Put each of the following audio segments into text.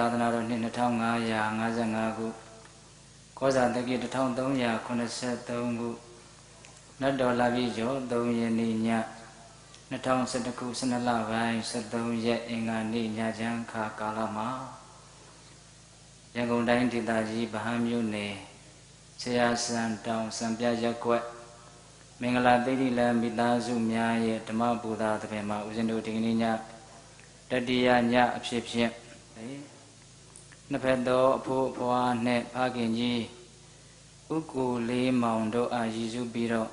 ဒီနေ့သာသနာတော်နှစ်2555ခုကောဇာတက္ကိ1383ခုနတ်တော်လာပြီးကျော်3ရက်နေ့ည2012ခု12လပိုင်း73ရက်အင်္ဂါနေ့ညချမ်းခါကာလမှာရန်ကုန်တိုင်းဒေသကြီးဗဟန်းမြို့နယ်ဆရာစံတောင်စံပြရက်ကွက်မင်္ဂလာသိတိလမိသားစုများရဲ့ဓမ္မပူဇာတပင်မှာဦးဇင်းတို့ဒီကနေ့ညတတိယညအဖြစ်ဖြင့် နှစ်ဖက်သောအဖိုးအဖွားနှင့်ဖခင်ကြီးဥကိုလေးမောင်တို့အားရည်စူးပြီးတော့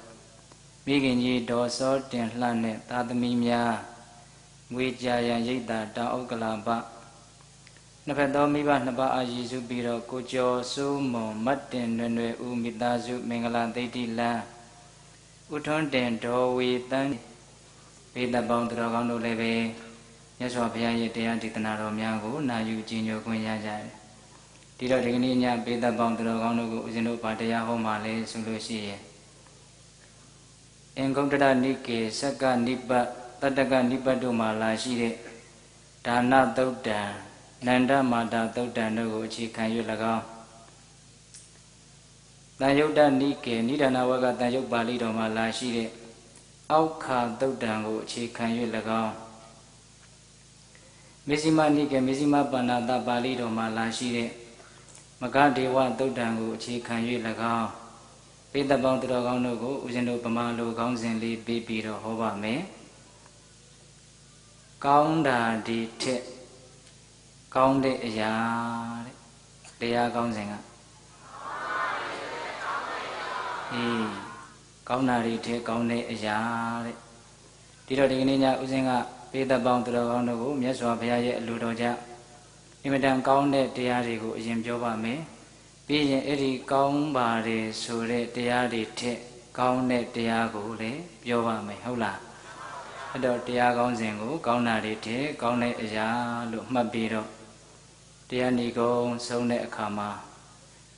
မိခင်ကြီးဒေါ်စောတင်လှနှင့်သာသမီများငွေကြာရန်ရိတ်တာတောင်ဥက္ကလာပနှစ်ဖက်သောမိဘနှစ်ပါးအားရည်စူးပြီးတော့ကိုကျော်စိုးမွန်မတ်တင်နွယ်နွယ်ဦးမိသားစုမင်္ဂလာသိတိလန်းဥထွန်းတင်ဒေါ်ဝေတန်းဘေးတပေါင်းတော်ကောင်းတို့လည်းပဲ မြတ်စွာဘုရားရဲ့တရားဒေသနာတော်များကိုနာယူကြည်ညိုခွင့်ရကြတယ်ဒီတော့ဒီကနေ့ညဘေးတပေါင်းတော်ကောင်းတို့ကိုဦးဇင်းတို့ဗာတရားဟောမှလဲဆိုလို့ရှိရင်အင်္ဂုတ္တရနိကေသက္ကနိပတ်တတ္တကနိပတ်တို့မှာလာရှိတဲ့ဒါနသုတ်တံနန္ဒမာတာသုတ်တံတို့ကိုအခြေခံ၍၎င်းတန်ယုတ်တနိကေနိဒာနဝကတန်ယုတ်ပါဠိတော်မှာလာရှိတဲ့အောက်ခါသုတ်တံကိုအခြေခံ၍၎င်း မေဇိမနိကေမေဇိမပါဏာတပါဠိတော်မှာလာရှိတဲ့မဂဒေဝသုတ်တံကိုအခြေခံ၍၎င်းပိဿပေါင်းတော်ကောင်းတို့ကိုဦးဇင်းတို့ဗမာလိုကောင်းစဉ်လေးပြီးပြီးတော့ဟောပါမယ်ကောင်းတာဒီထက်ကောင်းတဲ့အရာတဲ့တရားကောင်းစဉ်ကအေးကောင်းတာတွေထက်ကောင်းတဲ့အရာတဲ့ဒီတော့ဒီကနေ့ညဦးဇင်းက ပေသက်ပေါင်းသူတော်ကောင်းတို့ကိုမြတ်စွာဘုရားရဲ့အလိုတော်ကြောင့်အင်မတန်ကောင်းတဲ့တရားတွေကိုအရင်ပြောပါမယ်ပြီးရင်အဲ့ဒီကောင်းပါတယ်ဆိုတဲ့တရားတွေထက်ကောင်းတဲ့တရားကိုလည်းပြောပါမယ်ဟုတ်လားအဲ့တော့တရားကောင်းစဉ်ကိုကောင်းတာတွေထက်ကောင်းတဲ့အရာလို့မှတ်ပြီးတော့တရားဏီကုံဆုံးတဲ့အခါမှာ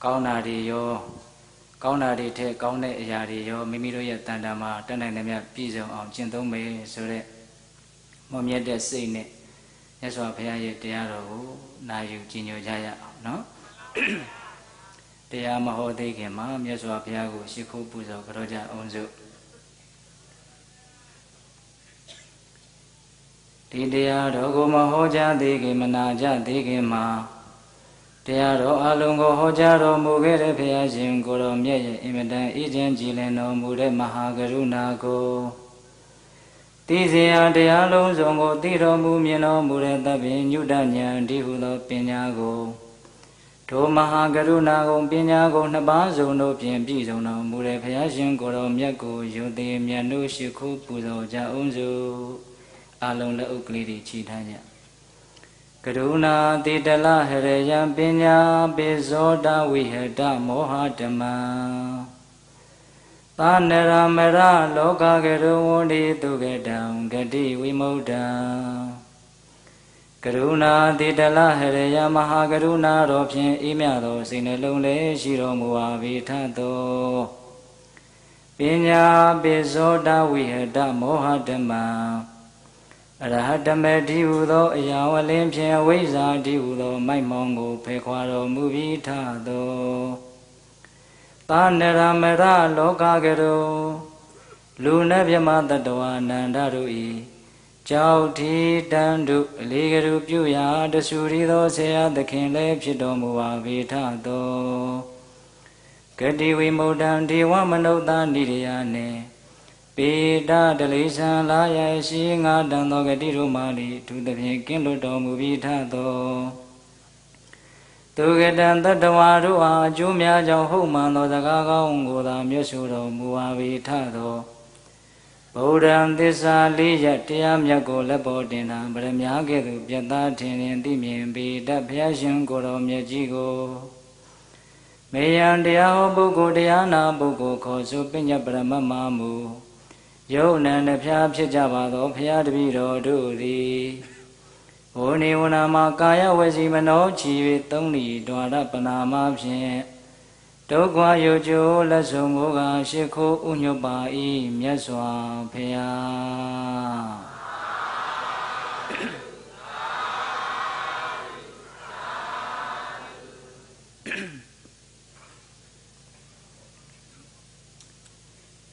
ကောင်းတာတွေရောကောင်းတာတွေထက်ကောင်းတဲ့အရာတွေရောမိမိတို့ရဲ့တန်တာမှာတတ်နိုင်သမျှပြည့်စုံအောင်ကျင့်သုံးမယ်ဆိုတဲ့ မမြတ်တဲ့စိတ်နဲ့မြတ်စွာဘုရားရဲ့တရားတော်ကိုနာယူကြည်ညိုကြရအောင်နော်တရားမဟောသေးခင်မှာမြတ်စွာဘုရားကိုရှိခိုးပူဇော်ကြောကြအောင်စုဒီတရားတော်ကိုမဟောကြားသေးခင်မနာကြသေးခင်မှာတရားတော်အလုံးကိုဟောကြားတော်မူခဲ့တဲ့ဘုရားရှင်ကိုတော်မြတ်ရဲ့အင်မတန်အေးချမ်းကြည်လင်တော်မူတဲ့မဟာကရုဏာကို သိစေရတရားလုံးစုံကိုသိတော်မူမြင်တော်မူတဲ့သဗ္ဗညုတဉာဏ်ဒီဟုသောပညာကိုဒုမဟာကရုဏာကုန်ပညာကုန်နှစ်ပါးစုံတို့ဖြင့်ပြည့်စုံတော်မူတဲ့ဘုရားရှင်ကိုတော်မြတ်ကိုယုံသေးမြတ်တို့ရှိခိုးပူဇော်ကြအောင်စုအလုံးလက်ဥကလေးတွေခြိထားကြကရုဏာတိတလဟရယံပညာပိဇောတဝိဟတမောဟဓမ္မ သာနရမရလောကကရုဝန္တိတုကတံဂတိဝိမု ढ ံကရုဏာတိတလဟရယမဟာကရုဏာတော်ဖြင့်အေးမြသောစိတ်နှလုံးလေးရှိတော်မူပါ၏ထသောပညာပိဇောတဝိဟတမောဟဓမ္မအရဟတမေတိဟုသောအရာဝလင်းဖြင့်အဝိဇ္ဇာတိဟုသော မိုက်မောင်းကိုဖေခွာတော်မူပြီးထသော သာနရမရလောကကရောလူနဲ့မြမတတဝနန္ဒတို့ဤကြောက်ထီတန်တို့အလေးကလူပြုရာတဆူရီသောဆရာသခင်လည်းဖြစ်တော်မူပါပေထသောဂတိဝိမု ढ ံဒေဝမနုဿာနိရိယာနှင့်ပေတတလိဆံလာရရှိငါတန်သောဂတိတို့မာလီသူသဖြင့်ကင်းလွတ်တော်မူပြီးထသော သူကတံတတဝါတို့အားအကျိုးများကြောင့်ဟုတ်မှန်သောစကားကောင်းကိုသာမြတ်ဆိုတော်မူပါ၏ထသောဗုဒ္ဓံသစ္စာလေးရတရားမြတ်ကိုလက်ပေါ်တင်တာဗရမ ्या ကဲ့သို့ပြတ်သားထင်ရင်သိမြင်ပြီးတတ်ဘုရားရှင်ကိုယ်တော်မြတ်ကြီးကိုမေယံတရားဟောပုဂ္ဂိုလ်တရားနာပုဂ္ဂိုလ်ခေါ်ဆိုပညာပရမမမူယုံနံတဖျားဖြစ်ကြပါသောဘုရားတပည့်တော်တို့သည် ဘူနေဝနာမှာကာယဝစီမနောချီ၍သုံးဤဒွါရပနာမဖြင့်ဒုက္ခယုတ်ကျိုးလက်ဆုံးမိုးကရှ िख ိုးဥညွတ်ပါဤမြတ်စွာဘုရား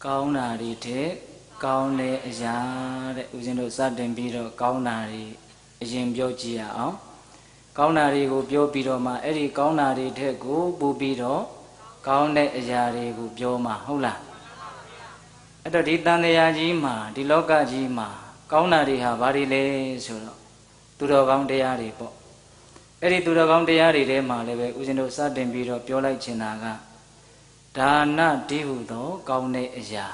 ကောင်းတာတွေတဲ့ကောင်းတဲ့အရာတဲ့ဦးဇင်းတို့စတင်ပြီးတော့ကောင်းတာတွေ ရင်ပြောကြည့်ရအောင်ကောင်းတာတွေကိုပြောပြီးတော့မှအဲ့ဒီကောင်းတာတွေထက်ကိုပို့ပြီးတော့ကောင်းတဲ့အရာတွေကိုပြောမှာဟုတ်လားအဲ့တော့ဒီတန်တရားကြီးမှာဒီလောကကြီးမှာကောင်းတာတွေဟာဘာတွေလဲဆိုတော့သူတော်ကောင်းတရားတွေပေါ့အဲ့ဒီသူတော်ကောင်းတရားတွေထဲမှာလည်းပဲဦးဇင်းတို့စတင်ပြီးတော့ပြောလိုက်ချင်တာကဒါနတိဟုသော ကောင်းတဲ့အရာ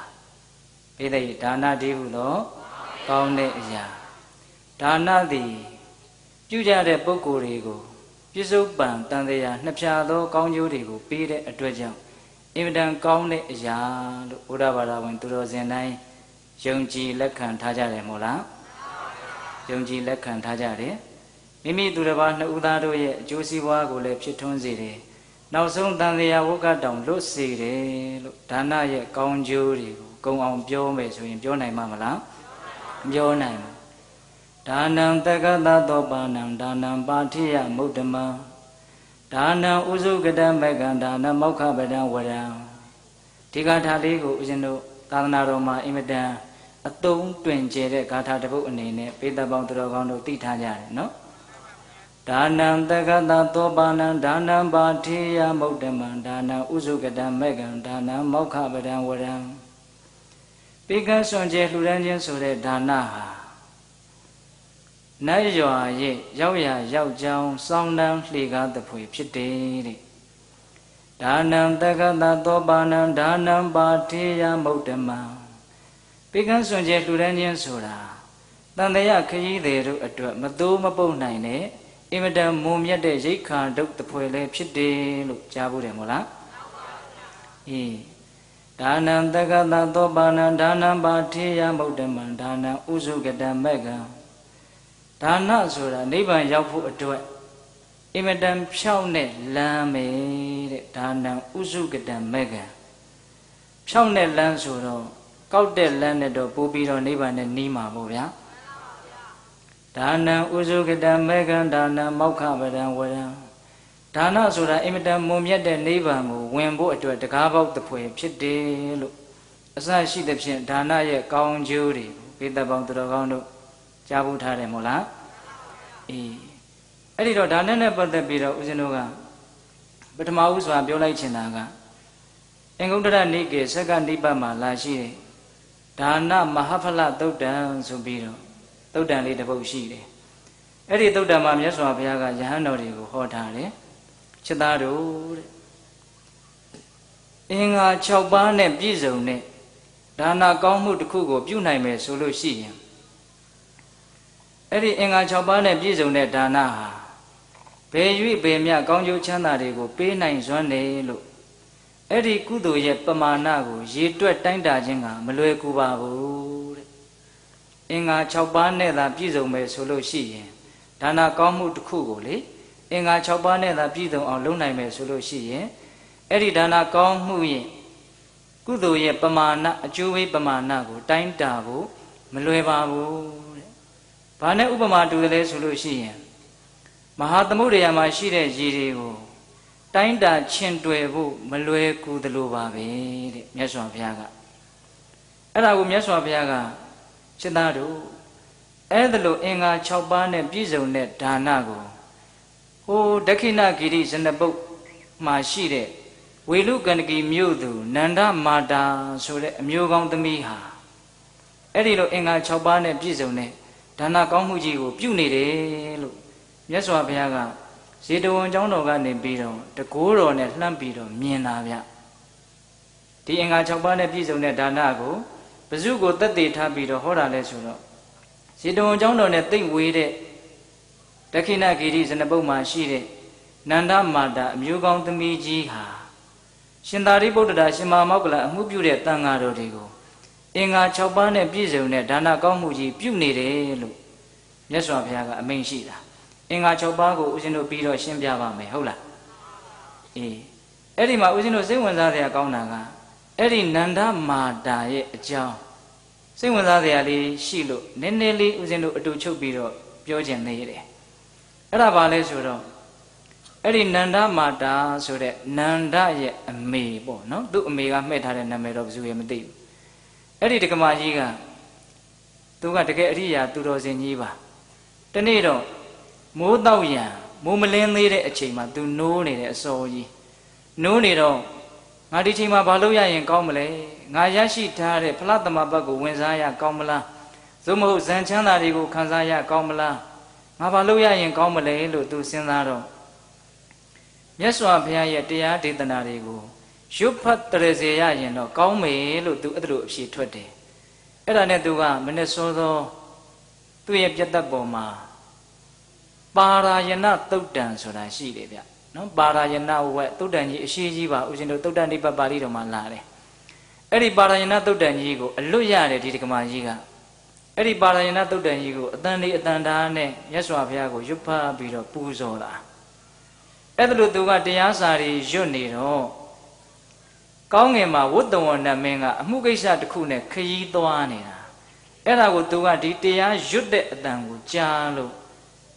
ပိဋိဒါနတိဟုသော ကောင်းတဲ့အရာ ဒါနသည်ပြုကြတဲ့ပုဂ္ဂိုလ်တွေကိုပြစ္ဆုတ်ပံတန်တရားနှစ်ဖြာသောကောင်းကျိုးတွေကိုပေးတဲ့အတွက်ကြောင့်အင်မတန်ကောင်းတဲ့အရာလို့ဘုရားဘာသာဝင်သူတော်စင်တိုင်းယုံကြည်လက်ခံထားကြတယ်မို့လားယုံကြည်လက်ခံထားကြတယ်မိမိသူတစ်ပါးနှစ်ဦးသားတို့ရဲ့အကျိုးစီးပွားကိုလည်းဖြစ်ထွန်းစေတယ်နောက်ဆုံးတန်တရားဝုက္ကတောင်လွတ်စေတယ်လို့ဒါနရဲ့ကောင်းကျိုးတွေကိုကုံအောင်ပြောမယ်ဆိုရင်ပြောနိုင်မှာမလားမပြောနိုင်ဘူး ဒါနံတက္ကသသောပါဏံဒါနံပါထိယမုဒ္ဓမံဒါနံဥစုကတမေကံဒါနမောက္ခပဒံဝရံဒီဂါထာလေးကိုဦးဇင်းတို့သာသနာတော်မှာအင်မတန်အသုံးတွင်ကျဲတဲ့ဂါထာတစ်ပုဒ်အနေနဲ့ပေတပေါင်းတော်ကောင်းတို့သိထားကြတယ်နော်ဒါနံတက္ကသသောပါဏံဒါနံပါထိယမုဒ္ဓမံဒါနံဥစုကတမေကံဒါနံမောက္ခပဒံဝရံပေကံစွန်ကျဲလှူဒန်းခြင်းဆိုတဲ့ဒါနဟာ နတ်ရွာရဲ့ရောက်ရရောက်ကြောင်းစောင်းတန်းလှေကားတဖွေဖြစ်တယ်တဲ့ဒါနံတက္ကသသောပါဏံဒါနံပါထေယမုဒ္ဓမံပေကံစွန်ကျဲလှူဒန်းခြင်းဆိုတာတန်တရာခရီးသည်တို့အတွက်မသိုးမပုတ်နိုင်တဲ့အင်မတန်မုံမြတ်တဲ့ရိတ်ခါဒုတ်တဖွေလည်းဖြစ်တယ်လို့ကြားဖို့တယ်မို့လားအေးဒါနံတက္ကသသောပါဏံဒါနံပါထေယမုဒ္ဓမံဒါနံဥစုကတမက်ကံ ဒါနဆိုတာနိဗ္ဗာန်ရောက်ဖို့အတွက်အင်မတန်ဖြောင့်တဲ့လမ်းပဲတဲ့ဒါနံဥစုကတမက်ကံဖြောင့်တဲ့လမ်းဆိုတော့ကောက်တဲ့လမ်းနဲ့တော့ပို့ပြီးတော့နိဗ္ဗာန်နဲ့နီးမှာပေါ့ဗျာဒါနံဥစုကတမေကံဒါနံမောက္ခပဒံဝရံဒါနဆိုတာအင်မတန်မွန်မြတ်တဲ့နိဗ္ဗာန်ကိုဝင်ဖို့အတွက်တကားပေါက်တစ်ဖွယ်ဖြစ်တယ်လို့အစရှိသဖြင့်ဒါနရဲ့ကောင်းကျိုးတွေပိဿပေါင်းသူတော်ကောင်းတို့ ကြားဘူးထားတယ်မို့လားအေးအဲ့ဒီတော့ဒါနဲ့နဲ့ပတ်သက်ပြီးတော့ဦးဇင်းတို့ကပထမဦးစွာပြောလိုက်ချင်တာကအင်္ဂုတ္တရနိကေသက္ကနိပတ်မှာလာရှိတယ်ဒါနမဟာဖလသုတ်တံဆိုပြီးတော့သုတ်တံလေးတစ်ပုဒ်ရှိတယ်အဲ့ဒီသုတ်တံမှာမြတ်စွာဘုရားကယဟန်တော်တွေကိုဟောထားတယ်ချစ်သားတို့တဲ့အင်္ဂါ6ပါးနဲ့ပြည့်စုံတဲ့ဒါနကောင်းမှုတစ်ခုကိုပြုနိုင်မယ်ဆိုလို့ရှိရင် အဲ့ဒီအင်္ဂါ6ပါးနဲ့ပြည့်စုံတဲ့ဒါနဟာဘယ်၍ဘယ်မြကောင်းကျိုးချမ်းသာတွေကိုပေးနိုင်စွမ်းတယ်လို့အဲ့ဒီကုသိုလ်ရဲ့ပမာဏကိုရေတွက်တိုင်းတာခြင်းကမလွယ်ကူပါဘူးတဲ့အင်္ဂါ6ပါးနဲ့သာပြည့်စုံမယ်ဆိုလို့ရှိရင်ဒါနကောင်းမှုတစ်ခုကိုလေအင်္ဂါ6ပါးနဲ့သာပြည့်စုံအောင်လုပ်နိုင်မယ်ဆိုလို့ရှိရင်အဲ့ဒီဒါနကောင်းမှုရဲ့ကုသိုလ်ရဲ့ပမာဏအကျိုးဝေးပမာဏကိုတိုင်းတာဖို့မလွယ်ပါဘူး ဘာနဲ့ဥပမာတူတယ်လဲဆိုလို့ရှိရင်မဟာသမုဒ္ဒရာမှာရှိတဲ့ရေတွေကိုတိုင်းတာချင်တွယ်ဖို့မလွယ်ကူသလိုပါပဲတဲ့မြတ်စွာဘုရားကအဲ့ဒါကိုမြတ်စွာဘုရားကရှင်းသားတို့အဲ့ဒါလိုအင်္ဂါ6ပါးနဲ့ပြည့်စုံတဲ့ဒါနကိုဟိုဒက္ခိဏဂိရိဇနပုတ်မှာရှိတဲ့ဝေလူကန္တကီမြို့သူနန္ဒမာတာဆိုတဲ့အမျိုးကောင်းသမီးဟာအဲ့ဒီလိုအင်္ဂါ6ပါးနဲ့ပြည့်စုံတဲ့ ဒါနကောင်းမှုကြီးကိုပြုနေတယ်လို့မြတ်စွာဘုရားကဇေတဝန်ကျောင်းတော်ကနေပြီးတော့တကိုးတော်နဲ့လှမ်းပြီးတော့မြင်တာဗျဒီအင်္ဂါ6ပါးနဲ့ပြည့်စုံတဲ့ဒါနကိုဘဇုကိုတက်တည်ထားပြီးတော့ဟောတာလဲဆိုတော့ဇေတဝန်ကျောင်းတော်နဲ့တိတ်ဝေးတဲ့ဒက္ခိဏဂိရိဇနပုတ်မှာရှိတဲ့နန္ဒမာတာအမျိုးကောင်းသမီးကြီးဟာရှင်သာရိပုတ္တရာရှင်မမောက္ကလအမှုပြုတဲ့တန်ဃာတော်တွေကို အင်္ဂါ6ပါးနဲ့ပြည့်စုံတဲ့ဒါနကောင်းမှုကြီးပြုနေတယ်လို့မြတ်စွာဘုရားကအမိန့်ရှိတာအင်္ဂါ6ပါးကိုဦးဇင်းတို့ပြီးတော့ရှင်းပြပါမယ်ဟုတ်လားအေးအဲ့ဒီမှာဦးဇင်းတို့စိတ်ဝင်စားစရာကောင်းတာကအဲ့ဒီနန္ဒမာတာရဲ့အကြောင်းစိတ်ဝင်စားစရာလေးရှိလို့နည်းနည်းလေးဦးဇင်းတို့အတူချုပ်ပြီးတော့ပြောကျင်နေရတယ်အဲ့ဒါဘာလဲဆိုတော့အဲ့ဒီနန္ဒမာတာဆိုတဲ့နန္ဒရဲ့အမေပေါ့နော်သူ့အမေကမှဲ့ထားတဲ့နာမည်တော့ဘယ်သူမှမသိဘူး အဲ့ဒီဒကမာကြီးကသူကတကယ်အရိယာသူတော်စင်ကြီးပါတနေ့တော့မိုးတောက်ရံမိုးမလင်းသေးတဲ့အချိန်မှာသူနိုးနေတဲ့အစောကြီးနိုးနေတော့ငါဒီချိန်မှာဘာလုပ်ရရင်ကောင်းမလဲငါရရှိထားတဲ့ဖလားသမဘတ်ကိုဝင်စားရကောင်းမလားသို့မဟုတ်ဇန်ချမ်းသာတွေကိုခံစားရကောင်းမလားငါဘာလုပ်ရရင်ကောင်းမလဲလို့သူစဉ်းစားတော့မြတ်စွာဘုရားရဲ့တရားဒေသနာတွေကို ရွတ်ဖတ်တရစေရရင်တော့ကောင်းမယ်လို့သူအဲ့ဒါလိုအဖြေထွက်တယ်အဲ့ဒါနဲ့သူကမနေ့စောစောသူ့ရဲ့ပြတ်သက်ပေါ်မှာပါရာယနာတုတ်တန်ဆိုတာရှိတယ်ဗျနော်ပါရာယနာဝက်တုတ်တန်ကြီးအရှိကြီးပါဦးဇင်းတို့တုတ်တန်နိဗ္ဗပါဠိတော်မှာလာတယ်အဲ့ဒီပါရာယနာတုတ်တန်ကြီးကိုအလွတ်ရတယ်ဒီဒကမာကြီးကအဲ့ဒီပါရာယနာတုတ်တန်ကြီးကိုအတန်လေးအတန်ဓာနဲ့မြတ်စွာဘုရားကိုရွတ်ဖတ်ပြီးတော့ပူဇော်တာအဲ့ဒါလို့သူကတရားစာတွေရွတ်နေတော့ ကောင်းငင်မှာဝတ္တဝဏမင်းကအမှုကိစ္စတစ်ခုနဲ့ခရီးသွားနေတာအဲ့ဒါကိုသူကဒီတရားရွတ်တဲ့အတန်ကိုကြားလို့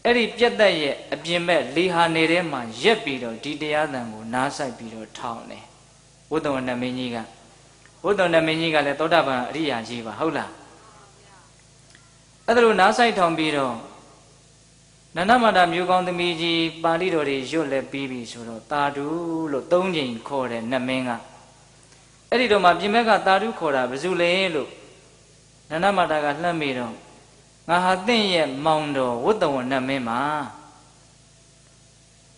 အဲ့ဒီပြက်သက်ရဲ့အပြင်ဘက်လေဟာနေထဲမှာရက်ပြီးတော့ဒီတရားတန်ကိုနားဆိုင်ပြီးတော့ထောင်းတယ်ဝတ္တဝဏမင်းကြီးကဝတ္တဝဏမင်းကြီးကလည်းသောတာပန်အရိယာကြီးပါဟုတ်လားအဲ့ဒါလိုနားဆိုင်ထောင်ပြီးတော့နန္ဒမာတာမြို့ကောင်းသမီးကြီးပါဠိတော်တွေရွတ်လဲပြီးပြီဆိုတော့တာဓုလို့သုံးချိန်ခေါ်တယ်နတ်မင်းက အဲ့ဒီတော့မှပြင်ဘက်ကတာဓုခေါ်တာဘယ်သူလဲလို့နန္ဒမာတာကလှမ်းမိတော့ငါဟာတင့်ရဲ့မောင်တော်ဝတ္တဝနတ်မင်းမှာ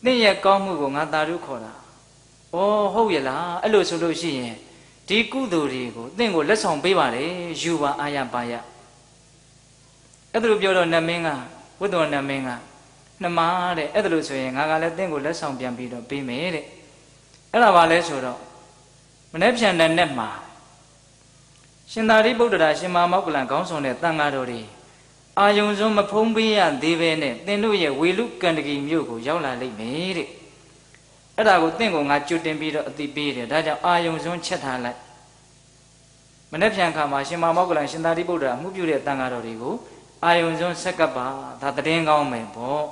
တင့်ရဲ့ကောင်းမှုကိုငါတာဓုခေါ်တာဩဟုတ်ရလားအဲ့လိုဆိုလို့ရှိရင်ဒီကုသိုလ်တွေကိုတင့်ကိုလက်ဆောင်ပေးပါလေယူပါအာရပါရအဲ့ဒါလိုပြောတော့နတ်မင်းကဝတ္တဝနတ်မင်းကနှမတဲ့အဲ့ဒါလို့ဆိုရင်ငါကလည်းတင့်ကိုလက်ဆောင်ပြန်ပြီးတော့ပေးမယ်တဲ့အဲ့ဒါပါလဲဆိုတော့မ နေ့ပြန်တဲ့နေ့မှာရှင်သာရိပုတ္တရာရှင်မမောက္ကလံခေါင်းဆောင်တဲ့တန်ဃာတော်တွေအာယုံစွန်းမဖုံးပေးရသေးပဲနဲ့သင်တို့ရဲ့ဝေလူကန္တကီမြို့ကိုရောက်လာလိမ့်မယ်တဲ့အဲ့ဒါကိုသင်ကိုငါကြွတင်ပြီးတော့အတိပေးတယ်ဒါကြောင့်အာယုံစွန်းချက်ထားလိုက်မနေ့ပြန်ခါမှာရှင်မမောက္ကလံရှင်သာရိပုတ္တရာမှုပြုတဲ့တန်ဃာတော်တွေကိုအာယုံစွန်းဆက်ကပ်ပါဒါတည်င်းကောင်းမယ်ပေါ့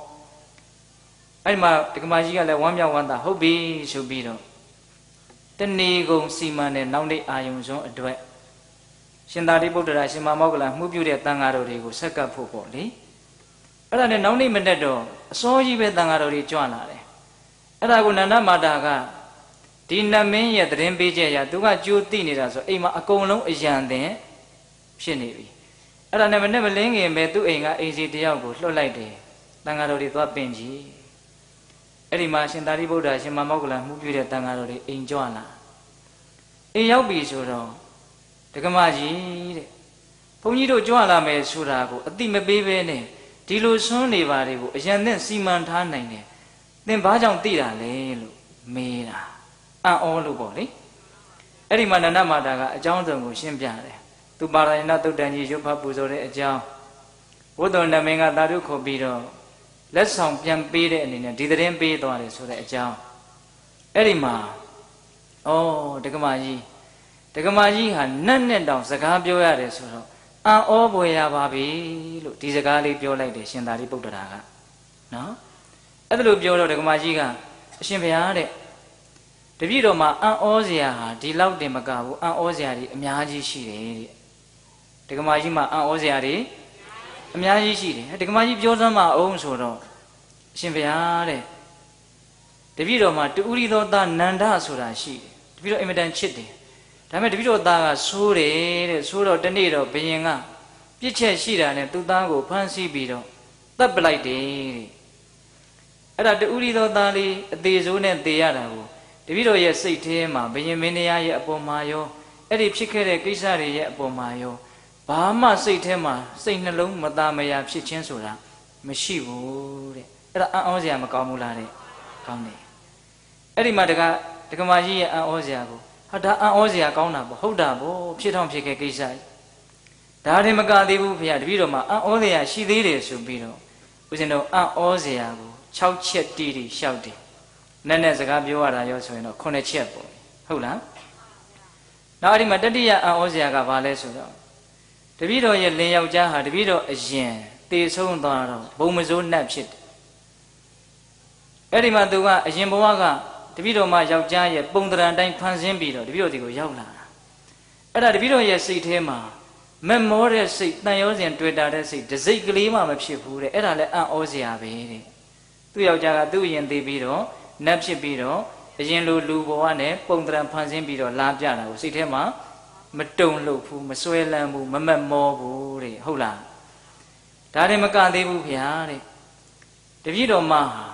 အဲ့ဒီမှာတက္ကမကြီးကလည်းဝမ်းမြောက်ဝမ်းသာဟုတ်ပြီဆိုပြီးတော့ တဏီကုံစီမံတဲ့နောက်နေ့အာယုံစွန်းအတွက်ရှင်သာရိပုတ္တရာရှင်မမောကလမှုပြုတဲ့တန်ဃာတော်တွေကိုဆက်ကပ်ဖို့ပေါ့လေအဲ့ဒါနဲ့နောက်နေ့မနေ့တော့အစောကြီးပဲတန်ဃာတော်တွေကြွလာတယ်အဲ့ဒါကိုနန္ဒမာတာကဒီနတ်မင်းရဲ့သတင်းပေးချက်အရသူကကြိုးတိနေတာဆိုအိမ်မှာအကုန်လုံးအယံတင်ဖြစ်နေပြီအဲ့ဒါနဲ့မနေ့မလင်းခင်ပဲသူ့အိမ်ကအိမ်စီတယောက်ကိုလွှတ်လိုက်တယ်တန်ဃာတော်တွေသွားပင်ကြီး အဲ့ဒီမှာရှင်သာရိပုတ္တရာရှင်မမောကလမှုပြုတဲ့တန်ဃာတော်တွေအိမ်ကြွလာအိမ်ရောက်ပြီဆိုတော့ဒကမကြီးတဲ့ဘုန်းကြီးတို့ကြွလာမယ်ဆိုတာကိုအတိမပေးဘဲနဲ့ဒီလိုဆွန်းနေပါတွေကိုအရင်နဲ့စီမံထားနိုင်တယ်သင်ဘာကြောင့်သိတာလဲလို့မေးတာအံ့ဩလို့ပေါ့လေအဲ့ဒီမှာနန္ဒမာတာကအကြောင်းစုံကိုရှင်းပြတယ်သူပါရဏတုတ်တန်ကြီးရွတ်ဖတ်ပူဇော်တဲ့အကြောင်းဝတ္တနမင်းကသာဓုခေါ်ပြီးတော့ လက်ဆောင်ပြန်ပေးတဲ့အနေနဲ့ဒီသတင်းပေးသွားတယ်ဆိုတဲ့အကြောင်းအဲ့ဒီမှာဩဒကမာကြီးဒကမာကြီးဟာနတ်နဲ့တောင်စကားပြောရတယ်ဆိုတော့အံ့ဩပွေရပါပြီလို့ဒီစကားလေးပြောလိုက်တယ်ရှင်သာရိပုတ္တရာကနော်အဲ့ဒါလို့ပြောတော့ဒကမာကြီးကအရှင်ဘုရားတဲ့တပည့်တော်မှာအံ့ဩစရာဟာဒီလောက်တင်မကဘူးအံ့ဩစရာတွေအများကြီးရှိတယ်တဲ့ဒကမာကြီးမှာအံ့ဩစရာတွေ အများကြီးရှိတယ်ဒကမာကြီးပြောစမ်းမအောင်ဆိုတော့အရှင်ဘုရားတဲ့တပည့်တော်မှာတူရီသောသားနန္ဒဆိုတာရှိတယ်တပည့်တော်အင်မတန်ချစ်တယ်ဒါပေမဲ့တပည့်တော်သားကဆိုးတယ်တဲ့ဆိုးတော့တနေ့တော့ဘယင်ကပြစ်ချက်ရှိတာနဲ့သူ့သားကိုဖမ်းဆီးပြီးတော့တတ်ပလိုက်တယ်တဲ့အဲ့ဒါတူရီသောသားလေးအသေးဆိုးနဲ့သေရတာကိုတပည့်တော်ရဲ့စိတ်ထဲမှာဘယင်မင်းတရားရဲ့အပေါ်မှာရောအဲ့ဒီဖြစ်ခဲ့တဲ့ကိစ္စတွေရဲ့အပေါ်မှာရော ဘာမှစိတ်ထဲမှာစိတ်နှလုံးမသားမရာဖြစ်ခြင်းဆိုတာမရှိဘူးတဲ့အဲ့ဒါအံ့ဩစရာမကောင်းဘူးလားတဲ့ကောင်းတယ်အဲ့ဒီမှာတကဒကမာကြီးရဲ့အံ့ဩစရာကိုဟာဒါအံ့ဩစရာကောင်းတာပေါ့ဟုတ်တာပေါ့ဖြစ်ထောင်ဖြစ်ခဲ့ကိစ္စဒါရင်မကသေးဘူးဖေရတပည့်တော်မှာအံ့ဩစရာရှိသေးတယ်ဆိုပြီးတော့ဦးဇင်းတို့အံ့ဩစရာကို6ချက်တီးတီးလျှောက်တယ်နဲ့နဲ့စကားပြောရတာရောဆိုရင်တော့9ချက်ပေါ့ဟုတ်လားနောက်အဲ့ဒီမှာတတိယအံ့ဩစရာကဘာလဲဆိုတော့ တပည့်တော်ရဲ့လင်ယောက်ျားဟာတပည့်တော်အရင်တေဆုံးသွားတော့ဘုံမစိုးနှက်ဖြစ်တယ်အဲ့ဒီမှာသူကအရင်ဘဝကတပည့်တော်မှာယောက်ျားရဲ့ပုံတရံတိုင်းဖန်ဆင်းပြီးတော့တပည့်တော်ဒီကိုရောက်လာတာအဲ့ဒါတပည့်တော်ရဲ့စိတ်ထဲမှာမမောတဲ့စိတ်တန်ရောစဉ်တွေ့တာတဲ့စိတ်ဒစိတ်ကလေးမှမဖြစ်ဘူးတဲ့အဲ့ဒါလည်းအံ့ဩစရာပဲတဲ့သူ့ယောက်ျားကသူ့ရင်သေးပြီးတော့နတ်ဖြစ်ပြီးတော့အရင်လိုလူဘဝနဲ့ပုံတရံဖန်ဆင်းပြီးတော့လာပြတာကိုစိတ်ထဲမှာ မတုံလို့ဘူးမစွဲလန်းဘူးမမက်မောဘူးတဲ့ဟုတ်လားဒါတွေမကသေးဘူးဗျာတဲ့တပည့်တော်မဟာ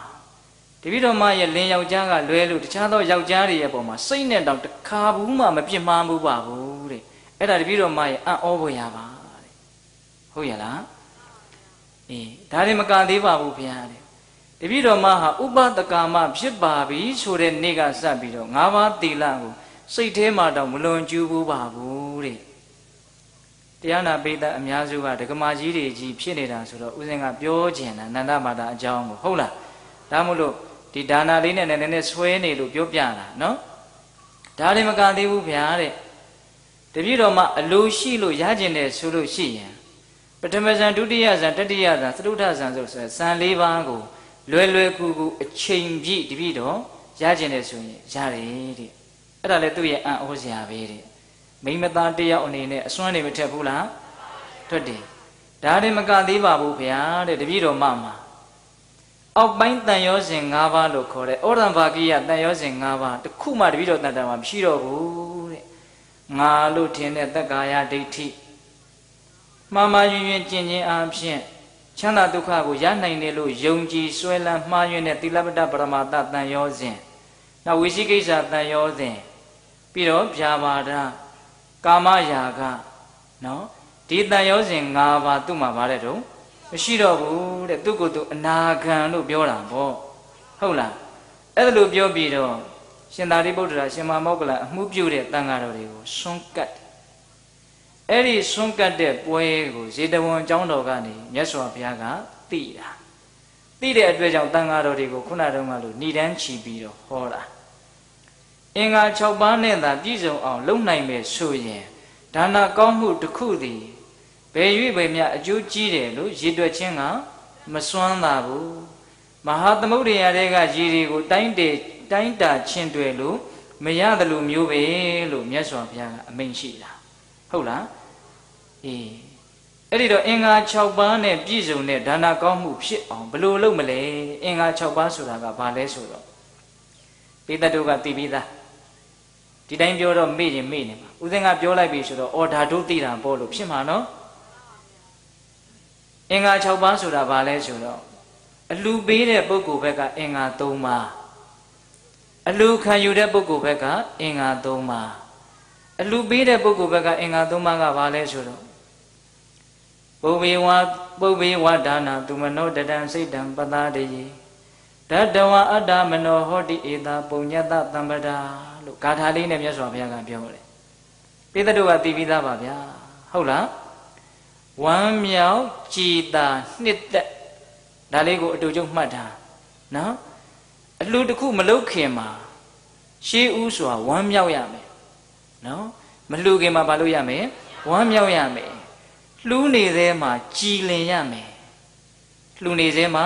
တပည့်တော်မရဲ့လင်ယောက်ျားကလွဲလို့တခြားသောယောက်ျားတွေရဲ့ပုံမှာစိတ်နဲ့တောင်တခါဘူးမှမပြစ်မှားဘူးပါဘူးတဲ့အဲ့ဒါတပည့်တော်မရဲ့အံ့ဩဖို့ရပါတဲ့ဟုတ်ရလားအေးဒါတွေမကသေးပါဘူးဗျာတဲ့တပည့်တော်မဟာဥပဒကာမဖြစ်ပါပြီဆိုတဲ့နေ့ကစပြီးတော့၅ပါးသီလကို စိတ်ထဲမှာတော့မလွန်ကျူးဘူးပါဘူးတဲ့တရားနာပိဋကအများစုကဒကမာကြီးတွေကြီးဖြစ်နေတာဆိုတော့ဦးဇင်းကပြောကျင်တာနန္ဒမာတာအကြောင်းကိုဟုတ်လားဒါမို့လို့ဒီဒါနာလေးနဲ့နည်းနည်းဆွဲနေလို့ပြောပြတာနော်ဒါတွေမကသေးဘူးဗျာတဲ့တပြည့်တော်မှအလိုရှိလို့ရကျင်တယ်ဆိုလို့ရှိရင်ပထမဇန်ဒုတိယဇန်တတိယဇန်သတုထဇန်ဆိုဆိုဇန်၄ပါးကိုလွယ်လွယ်ကူကူအချိန်ပြည့်တပြည့်တော်ရကျင်တယ်ဆိုရင်ရတယ်တဲ့ အဲ့ဒါလည်းသူ့ရဲ့အံ့ဩစရာပဲတဲ့မိမသားတယောက်အနေနဲ့အစွမ်းနေမထက်ဘူးလားထွက်တယ်ဒါတွေမကသေးပါဘူးဗျာတဲ့တပြည့်တော်မှမှာအောက်ပိုင်းတန်ရောစဉ်၅ပါးလို့ခေါ်တဲ့ဩရံဘာကိယတန်ရောစဉ်၅ပါးတခုမှတပည့်တော်တန်တန်မှာမရှိတော့ဘူးတဲ့ငါလို့ထင်တဲ့တက္ကာယဒိဋ္ဌိမှားမှားယွင်းယွင်းကျင့်ခြင်းအပြင်ချမ်းသာဒုက္ခကိုရနိုင်တယ်လို့ယုံကြည်ဆွဲလန်းမှားယွင်းတဲ့သီလပတ္တပရမတတန်ရောစဉ်နောက်ဝိသိကိစ္စတန်ရောစဉ် ပြီးတော့ဗျာပါဒကာမရာဂနော်ဒီတန်ရောစဉ်၅ပါးသူ့မှာဗါတဲ့တော့မရှိတော့ဘူးတဲ့သူ့ကိုယ်သူအနာခံလို့ပြောတာပေါ့ဟုတ်လားအဲ့ဒါလို့ပြောပြီးတော့ရှင်သာရိပုတ္တရာရှင်မမောကလအမှုပြုတဲ့တန်ဃာတော်တွေကိုဆွန့်ကတ်အဲ့ဒီဆွန့်ကတ်တဲ့ပွဲကိုဇေတဝန်ကျောင်းတော်ကနေမြတ်စွာဘုရားကသိတာသိတဲ့အတွက်ကြောင့်တန်ဃာတော်တွေကိုခုနတုန်းကလို့ဏိဒန်းချီပြီးတော့ဟောတာ အင်္ဂါ6ပါးနဲ့သာပြည့်စုံအောင်လုပ်နိုင်မယ်ဆိုရင်ဒါနကောင်းမှုတစ်ခုသည်ဘယ်၍ပဲမြအကျိုးကြီးတယ်လို့ရည်တွက်ခြင်းကမစွမ်းသာဘူးမဟာသမုဒ္ဒရာတွေကရည်တွေကိုတိုင်းတေတိုင်းတာချင်းတွယ်လို့မရတယ်လို့မျိုးပဲလို့မြတ်စွာဘုရားကအမိန့်ရှိတာဟုတ်လားအေးအဲ့ဒီတော့အင်္ဂါ6ပါးနဲ့ပြည့်စုံတဲ့ဒါနကောင်းမှုဖြစ်အောင်ဘယ်လိုလုပ်မလဲအင်္ဂါ6ပါးဆိုတာကဘာလဲဆိုတော့ပိသတ်တို့ကသိပြီးသား ဒီတိုင်းပြောတော့မေ့ရင်မေ့နေမှာဦးဇင်းကပြောလိုက်ပြီဆိုတော့အော်ဓာတုသိတာပေါ့လို့ဖြစ်မှာနော်အင်္ဂါ6ပါးဆိုတာဘာလဲဆိုတော့အလူပေးတဲ့ပုဂ္ဂိုလ်ဘက်ကအင်္ဂါ3ပါးအလူခံယူတဲ့ပုဂ္ဂိုလ်ဘက်ကအင်္ဂါ3ပါးအလူပေးတဲ့ပုဂ္ဂိုလ်ဘက်ကအင်္ဂါ3ပါးကဘာလဲဆိုတော့ပုဗ္ဗေဝပုဗ္ဗေဝဒါနာသူမနောတတံစိတ်တံပတာတယေဓတဝအတ္တမနောဟောတိဧတာပုညတသံပဒာ လို့ဂါထာလေးနဲ့မြတ်စွာဘုရားကပြောတယ်ပိသတို့ကသိပြီးသားပါဗျာဟုတ်လားဝမ်းမြောက်ကြည်သာနှစ်သက်ဒါလေးကိုအတူချုပ်မှတ်ထားနော်အလှတစ်ခုမလုတ်ခင်မှာရှေးဦးဆိုတာဝမ်းမြောက်ရမယ်နော်မလှူခင်မှာမလုပ်ရမယ်ဝမ်းမြောက်ရမယ်လှူးနေသေးမှာကြည်လင်ရမယ်လှူနေသေးမှာ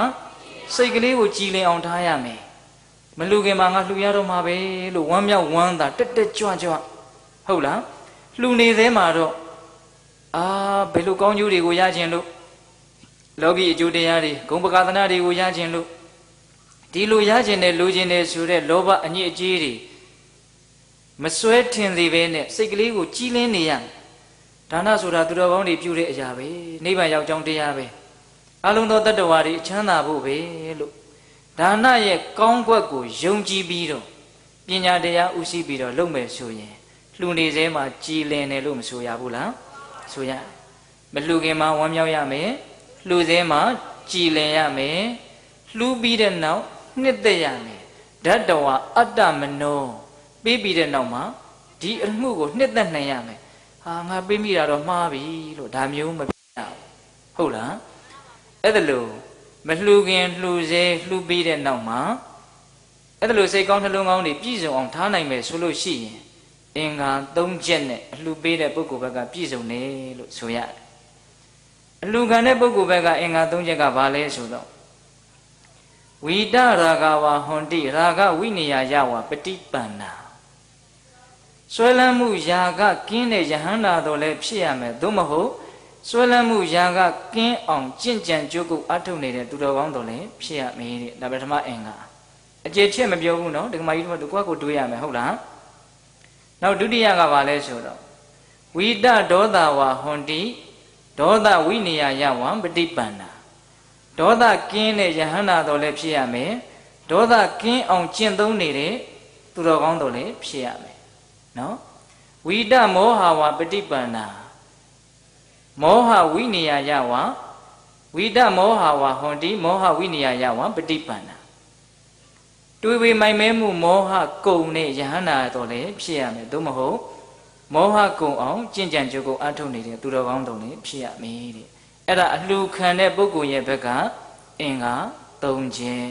စိတ်ကလေးကိုကြည်လင်အောင်ထားရမယ် မလှူခင်မှာငါလှူရတော့မှာပဲလို့ဝမ်းမြောက်ဝမ်းသာတက်တက်ကြွကြွဟုတ်လားလှူနေသေးမှာတော့အာဘယ်လိုကောင်းကျိုးတွေကိုရခြင်းလို့လောကီအကျိုးတရားတွေဂုံပကာသနာတွေကိုရခြင်းလို့ဒီလိုရခြင်းနဲ့လိုခြင်းနဲ့ဆိုတဲ့လောဘအညစ်အကြေးတွေမစွဲထင်သေးပဲနဲ့စိတ်ကလေးကိုကြီးလင်းနေရဒါနဆိုတာသူတော်ကောင်းတွေပြုတဲ့အရာပဲနိဗ္ဗာန်ရောက်ကြောင်းတရားပဲအလုံးသောတတ္တဝါတွေအချမ်းသာဖို့ပဲလို့ ဒါနရဲ့ကောင်းကွက်ကိုယုံကြည်ပြီးတော့ပညာတရားဥသိပြီးတော့လုပ်မယ်ဆိုရင်လှူနေသေးမှာကြည်လင်တယ်လို့မဆိုရဘူးလားဆိုရမလှူခင်မှာဝမ်းမြောက်ရမယ်လှူသေးမှာကြည်လင်ရမယ်လှူပြီးတဲ့နောက်နှစ်သက်ရမယ်ဓတ္တဝအတ္တမနောပြီးပြီးတဲ့နောက်မှာဒီအမှုကိုနှစ်သက်နိုင်ရမယ်ဟာငါပြီးမိတာတော့မှားပြီလို့ဒါမျိုးမဖြစ်ရဘူးဟုတ်လားအဲ့ဒါလို့ မလှူခင်လှူစေလှူပြီးတဲ့နောက်မှာအဲ့ဒါလို့စိတ်ကောင်းနှလုံးကောင်းတွေပြည့်စုံအောင်ထားနိုင်မယ်ဆိုလို့ရှိရင်အင်္ဂါ၃ချက်နဲ့အလှပေးတဲ့ပုဂ္ဂိုလ်ဘက်ကပြည့်စုံတယ်လို့ဆိုရတယ်အလှခံတဲ့ပုဂ္ဂိုလ်ဘက်ကအင်္ဂါ၃ချက်ကဘာလဲဆိုတော့ဝိတရာဂဝါဟွန်တိရာဂဝိနည်းယဝပฏิပန္နာဆွဲလန်းမှုຢာကကင်းတဲ့ယဟန္တာတော်လည်းဖြစ်ရမယ်သို့မဟုတ် ဆွဲလန်းမှုຢာကကင်းအောင်ကြင့်ကြံကြိုးကုပ်အထုတ်နေတဲ့သူတော်ကောင်းတော်လည်းဖြစ်ရမယ်တဲ့ဒါပထမအင်္ဂါအကျေချက်မပြောဘူးနော်ဒီကမာကြီးတို့ကကိုယ့်ကိုတွေးရမယ်ဟုတ်လားနောက်ဒုတိယကဘာလဲဆိုတော့ဝိတဒေါသဝါဟွန်တိဒေါသဝိနည်းယဝံပฏิပန္နာဒေါသကင်းတဲ့ယဟန္တာတော်လည်းဖြစ်ရမယ်ဒေါသကင်းအောင်ကျင့်သုံးနေတဲ့သူတော်ကောင်းတော်လည်းဖြစ်ရမယ်နော်ဝိတမောဟဝါပฏิပန္နာ မောဟဝိနည်းယဝံဝိတမောဟဝါဟွန်တိမောဟဝိနည်းယဝံပฏิပန္နာတွေးဝေမိုင်မဲမှုမောဟကုံနဲ့ယဟန္တာတော်လည်းဖြစ်ရမယ်သို့မဟုတ်မောဟကုံအောင်ကြင်ကြံကြုတ်ကိုအထုတ်နေတဲ့သူတော်ကောင်းတော်လည်းဖြစ်ရမယ်တဲ့အဲ့ဒါအလှခံတဲ့ပုဂ္ဂိုလ်ရဲ့ဘက်ကအင်္ဂါ၃ချက်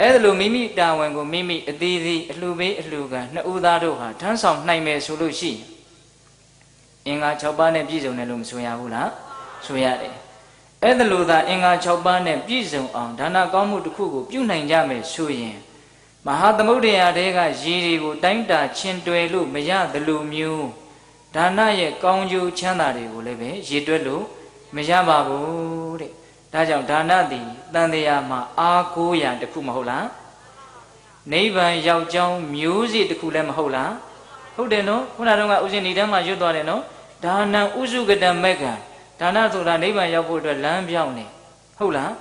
အဲ့ဒါလိုမိမိတာဝန်ကိုမိမိအသေးသေးအလှပေးအလှခံနှစ်ဦးသားတို့ဟာထမ်းဆောင်နိုင်မယ်ဆိုလို့ရှိရင် အင်္ဂါ6ပါးနဲ့ပြည့်စုံတယ်လို့မဆိုရဘူးလားဆိုရတယ်အဲ့ဒါလိုသာအင်္ဂါ6ပါးနဲ့ပြည့်စုံအောင်ဒါနကောင်းမှုတစ်ခုကိုပြုနိုင်ကြမယ်ဆိုရင်မဟာသမုဒ္ဒရာတဲကရေတွေကိုတိုင်းတာချင်းတွယ်လို့မရသလိုမျိုးဒါနရဲ့ကောင်းကျိုးချမ်းသာတွေကိုလည်းပဲရေတွက်လို့မရပါဘူးတဲ့ဒါကြောင့်ဒါနသည်တန်တရားမှာအာကိုးရာတစ်ခုမဟုတ်လားနိဗ္ဗာန်ရောက်ကြောင်းမျိုးစေ့တစ်ခုလည်းမဟုတ်လား ဟုတ်တယ်နော်ခုနကတော့ဥစဉ်ဒီတန်းမှာရွတ်သွားတယ်နော်ဒါနံဥစုကတမက်ကံဒါနဆိုတာနိဗ္ဗာန်ရောက်ဖို့အတွက်လမ်းပြောင်းနေဟုတ်လား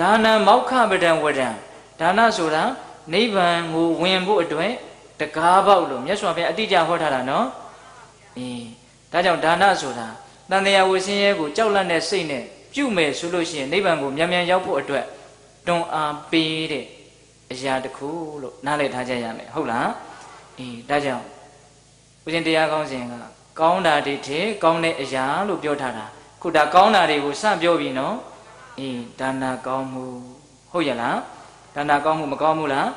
ဒါနံမောက္ခပဒံဝဒံဒါနဆိုတာနိဗ္ဗာန်ကိုဝင်ဖို့အတွက်တကားပေါက်လို့မြတ်စွာဘုရားအတိအကျဟောထားတာနော်အေးဒါကြောင့်ဒါနဆိုတာတန်တရားဝဆင်းရဲကိုကြောက်လန့်တဲ့စိတ်နဲ့ပြုမယ်ဆိုလို့ရှိရင်နိဗ္ဗာန်ကိုမြန်မြန်ရောက်ဖို့အတွက်တွန်းအားပေးတဲ့အရာတစ်ခုလို့နားလည်ထားကြရမယ်ဟုတ်လားအေးဒါကြောင့် ဦးဇင်းတရားကောင်းစဉ်ကကောင်းတာတွေထဲကောင်းတဲ့အရာလို့ပြောထားတာခုဒါကောင်းတာတွေကိုစပြောပြီနော်အေးဒါနာကောင်းမှုဟုတ်ရလားဒါနာကောင်းမှုမကောင်းဘူးလား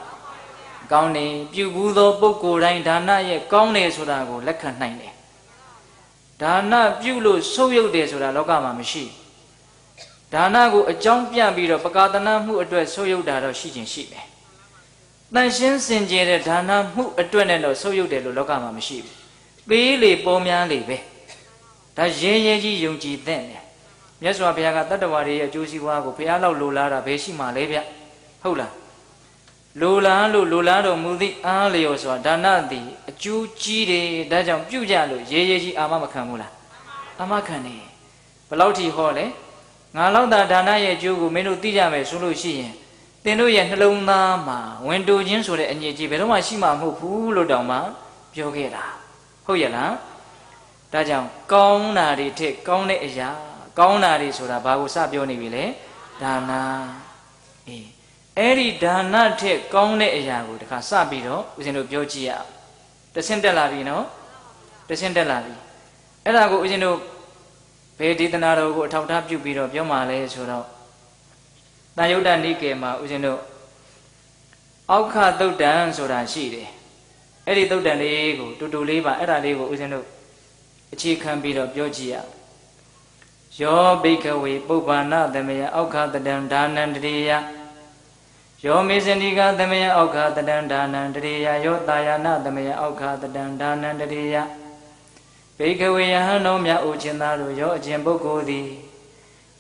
ကောင်းတယ်ပြုဘူးသောပုဂ္ဂိုလ်တိုင်းဒါနရဲ့ကောင်းတယ်ဆိုတာကိုလက်ခံနိုင်တယ်ဒါနပြုလို့ဆုပ်ယုပ်တယ်ဆိုတာလောကမှာမရှိဒါနကိုအကြောင်းပြပြီးတော့ပကာသနာမှုအတွက်ဆုပ်ယုပ်တာတော့ရှိခြင်းရှိတယ်တန်ရှင်းစင်ကြယ်တဲ့ဒါနမှုအတွက်နဲ့တော့ဆုပ်ယုပ်တယ်လို့လောကမှာမရှိဘူး ပေးလေပေါ်များလေပဲဒါရဲရဲကြီးယုံကြည်တဲ့တယ်မြတ်စွာဘုရားကတတ္တဝါတွေရဲ့အကျိုးစီးပွားကိုဘုရားလောက်လိုလားတာဘယ်ရှိမှလဲဗျဟုတ်လားလိုလားလို့လိုလားတော်မူသည့်အားလျော်စွာဒါနသည်အကျိုးကြီးတယ်ဒါကြောင့်ပြုကြလို့ရဲရဲကြီးအာမမခံဘူးလားအာမခံတယ်ဘလောက်ထိဟောလဲငါလောက်သာဒါနရဲ့အကျိုးကိုမင်းတို့သိကြမယ်ဆိုလို့ရှိရင်သင်တို့ရဲ့နှလုံးသားမှာဝင်တူခြင်းဆိုတဲ့အညစ်အကြေးဘယ်တော့မှရှိမှာမဟုတ်ဘူးလို့တောင်မှပြောခဲ့တာ ဟုတ်ရဲ့လားဒါကြောင့်ကောင်းတာတွေထက်ကောင်းတဲ့အရာ ကောင်းတာတွေဆိုတာဘာကိုစပြောနေပြီလဲဒါနာအေးအဲ့ဒီဒါနထက်ကောင်းတဲ့အရာကိုတခါစပြီးတော့ဦးဇင်းတို့ပြောကြည့်ရအောင်တဆင့်တက်လာပြီနော်တဆင့်တက်လာပြီအဲ့ဒါကိုဦးဇင်းတို့ဘယ်ဒေသနာတော်ကိုအထောက်ထားပြုပြီးတော့ပြောမှလဲဆိုတော့တန်ယုတ်တနိကေမှာဦးဇင်းတို့အောက်ခသုတ်တံဆိုတာရှိတယ် အဲ့ဒီသုတ်တံလေးကိုတူတူလေးပါအဲ့ဒါလေးကိုဦးဇင်းတို့အခြေခံပြီးတော့ပြောကြည့်ရအောင်ယောဘိကဝေပုပ္ပန္နသမယအောက်ခတတံဒါနန္တရိယယောမေဇန္တိကသမယအောက်ခတတံဒါနန္တရိယယောတာယာနသမယအောက်ခတတံဒါနန္တရိယဘိကဝေယဟံတော်မြတ်အိုခြင်းသားတို့ယောအခြင်းပုဂ္ဂိုလ်သည်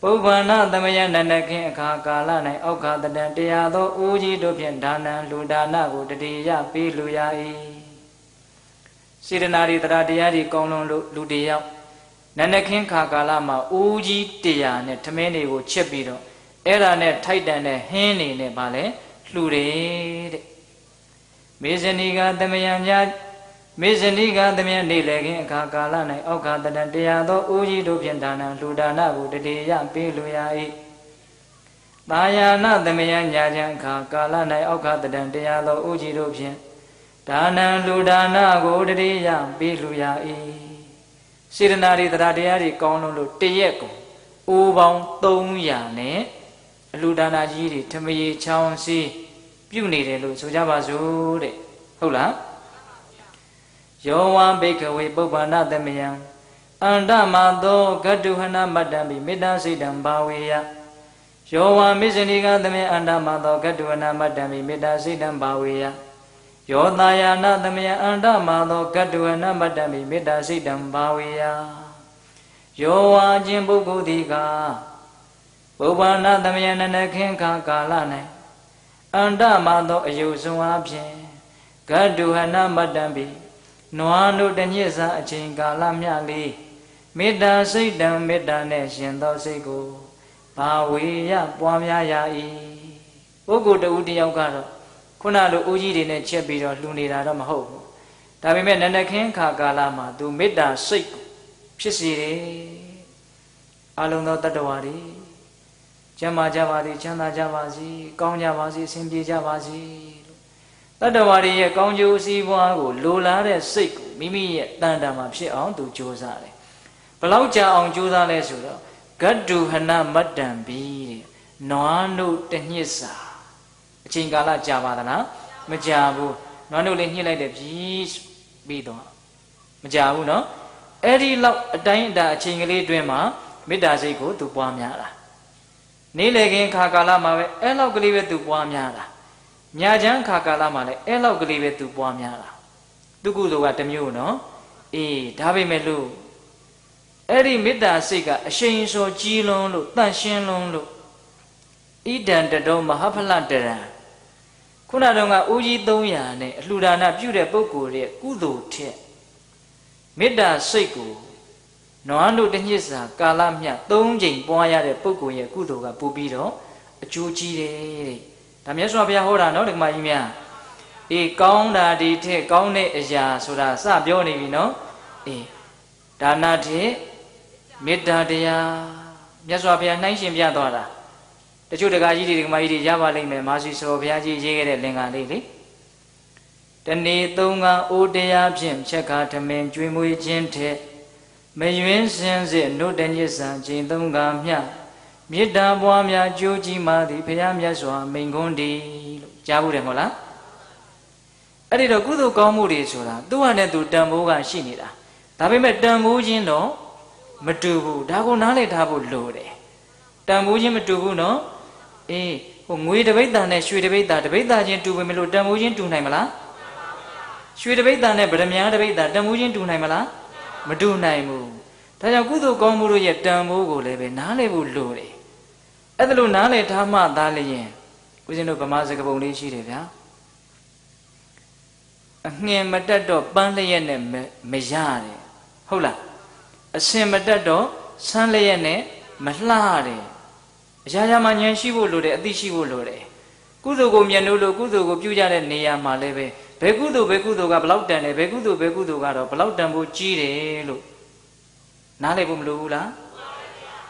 ပုဗ္ဗန္နသမယနန္ဒခင်အခါကာလ၌အောက်ခတတံတရားသောဦးကြီးတို့ဖြင့်ဒါနံလူဒါနကိုတတိယပေးလူရ၏ စေတနာရီတရားတရားဒီကောင်းလုံးလို့လူတယောက်နန္ဒခင်ခါကာလမှာဦးကြီးတရားနဲ့ထမင်းတွေကိုချက်ပြီးတော့အဲ့ဒါနဲ့ထိုက်တန်တဲ့ဟင်းနေနဲ့ဗာလဲလှူတယ်တဲ့မေဇနီကသမယံများမေဇနီကသမယံနေလေခင်အခါကာလ၌အောက်ခတတတရားသောဦးကြီးတို့ဖြင့်ဒါနလှူဒါနကိုတတိယပေးလူရ၏တာယာနသမယံညာချံအခါကာလ၌အောက်ခတတတရားသောဦးကြီးတို့ဖြင့် ဒါနလှူဒါနကိုတတိယပေးလူရ၏စေတနာတွေတရားတရားတွေကောင်းလုံးလို့တရက်ကိုအိုးပေါင်း300နဲ့အလူဒါနာကြီးတွေထမရေချောင်းစီးပြုနေတယ်လို့ဆိုကြပါစို့တဲ့ဟုတ်လားယောဝံဘိကဝေပုပ္ပန္နသမယံအန္တမသောဂတုဟနမတ္တံပိမေတ္တာစိတ်တံဘာဝေယယောဝံမိဇဏိကသမယအန္တမသောဂတုဟနမတ္တံပိမေတ္တာစိတ်တံဘာဝေယ ယောတာယာနာသမယအန္တမာသောကတ္တဝနမတ္တမိမေတ္တာစိတ်တံဘာဝေယယောဝါခြင်းပုဂ္ဂိုလ်သည်ကဘုဗ္ဗနာသမယနနခင်ခါကာလ၌အန္တမာသောအယုဇုံအဖြစ်ကတ္တဝနမတ္တမိနွားတို့တညစ်စာအချိန်ကာလမြလေးမေတ္တာစိတ်တံမေတ္တာနဲ့ရှင်သောစိတ်ကိုဘာဝေယပွားများရ၏ပုဂ္ဂိုလ်တဦးတယောက်ကတော့ ခုနလိုဦးကြီးတွေနဲ့ချက်ပြီးတော့လှူနေတာတော့မဟုတ်ဘူးဒါပေမဲ့နန္ဒခင်းခါကာလမှာသူမေတ္တာစိတ်ဖြစ်စေတယ်အလုံးသောတတ္တဝါတွေကျမ်းမာကြပါစေချမ်းသာကြပါစေကောင်းကြပါစေအဆင်ပြေကြပါစေတတ္တဝါတွေရဲ့ကောင်းကျိုးစီးပွားကိုလိုလားတဲ့စိတ်ကိုမိမိရဲ့တန်တာမှာဖြစ်အောင်သူကြိုးစားတယ်ဘလောက်ကြာအောင်ကြိုးစားလဲဆိုတော့ဂတ္တုဟနမတ္တံဘီတဲ့နွားနုတညစ်စာအ ချိန်ကာလကြာပါသလားမကြာဘူးနွားနို့လေးညှစ်လိုက်တယ်ပြီးပြီးတော့မကြာဘူးနော်အဲ့ဒီလောက်အတိုင်းအတာအချိန်ကလေးအတွင်းမှာမေတ္တာစိတ်ကိုသူပွားများတာနေ့လည်ခင်းခါကာလမှာပဲအဲ့လောက်ကလေးပဲသူပွားများတာညချမ်းခါကာလမှာလည်းအဲ့လောက်ကလေးပဲသူပွားများတာသူကုသိုလ်ကတစ်မျိုးနော်အေးဒါပေမဲ့လို့အဲ့ဒီမေတ္တာစိတ်ကအရှိန်စောကြီးလွန်းလို့တန့်ရှင်းလွန်းလို့ဣဒံတတော်မဟာဖလတရံ ခုနတုန်းကဦးကြီး300နဲ့အလှူဒါနပြုတဲ့ပုဂ္ဂိုလ်ရဲ့ကုသိုလ်ထက်မေတ္တာစိတ်ကိုနွားတို့တညစ်စာကာလမြတ်၃ချိန်ပွားရတဲ့ပုဂ္ဂိုလ်ရဲ့ကုသိုလ်ကပူပြီးတော့အကျိုးကြီးတယ်တဲ့ဒါမြတ်စွာဘုရားဟောတာနော်ဒကမကြီးများအေးကောင်းတာဒီထက်ကောင်းတဲ့အရာဆိုတာစပြောနေပြီနော်အေးဒါနထက်မေတ္တာတရားမြတ်စွာဘုရားနှိုင်းရှင်ပြသွားတာ တချို့တက္ကကြီးတွေဒကမကြီးတွေရပါလိမ့်မယ်မာစီစောဘုရားကြီးရေးခဲ့တဲ့လင်္ကာလေးလေတနေ့သုံးကအိုတရားဖြင့်ချက်ခါထမင်းကျွေးမွေးခြင်းထက်မယွင်းစင်စစ်နုတညစ်ဆံချိန်သုံးကမြမေတ္တာပွားများကြိုးကြီးမှသည်ဘုရားမြတ်စွာမိန်ခွန်းတည်းလို့ကြားဘူးတယ်မဟုတ်လားအဲ့ဒီတော့ကုသိုလ်ကောင်းမှုတွေဆိုတာသူ့ဟာနဲ့သူတန်ဖိုးကရှိနေတာဒါပေမဲ့တန်ဖိုးချင်းတော့မတူဘူးဒါကိုနားလည်ထားဖို့လိုတယ်တန်ဖိုးချင်းမတူဘူးနော် အေးဟိုငွေတပိတ်တန်နဲ့ရွှေတပိတ်တန်တပိတ်တန်ချင်းတူပေမဲ့လို့တန်ဖိုးချင်းတူနိုင်မလားရွှေတပိတ်တန်နဲ့ဗရမ ्या တပိတ်တန်တန်ဖိုးချင်းတူနိုင်မလားမတူနိုင်ဘူးဒါကြောင့်ကုသိုလ်ကောင်းမှုတို့ရဲ့တန်ဖိုးကိုလည်းပဲနားလည်ဖို့လိုတယ်အဲ့ဒါလို့နားလည်ထားမှသာလျင်ဦးဇင်းတို့ဗမာစကားပုံလေးရှိတယ်ဗျာအငှင်မတက်တော့ပန်းလျက်နဲ့မရတယ်ဟုတ်လားအစင်မတက်တော့ဆန်းလျက်နဲ့မလှတယ် အရာရာမှာဉာဏ်ရှိဖို့လိုတယ်အသိရှိဖို့လိုတယ်ကုသိုလ်ကိုမြတ်လို့လို့ကုသိုလ်ကိုပြုကြတဲ့နေရာမှာလည်းပဲဘယ်ကုသိုလ်ဘယ်ကုသိုလ်ကဘလောက်တန်တယ်ဘယ်ကုသိုလ်ဘယ်ကုသိုလ်ကတော့ဘလောက်တန်ဖို့ကြီးတယ်လို့နားလည်ဖို့မလိုဘူးလား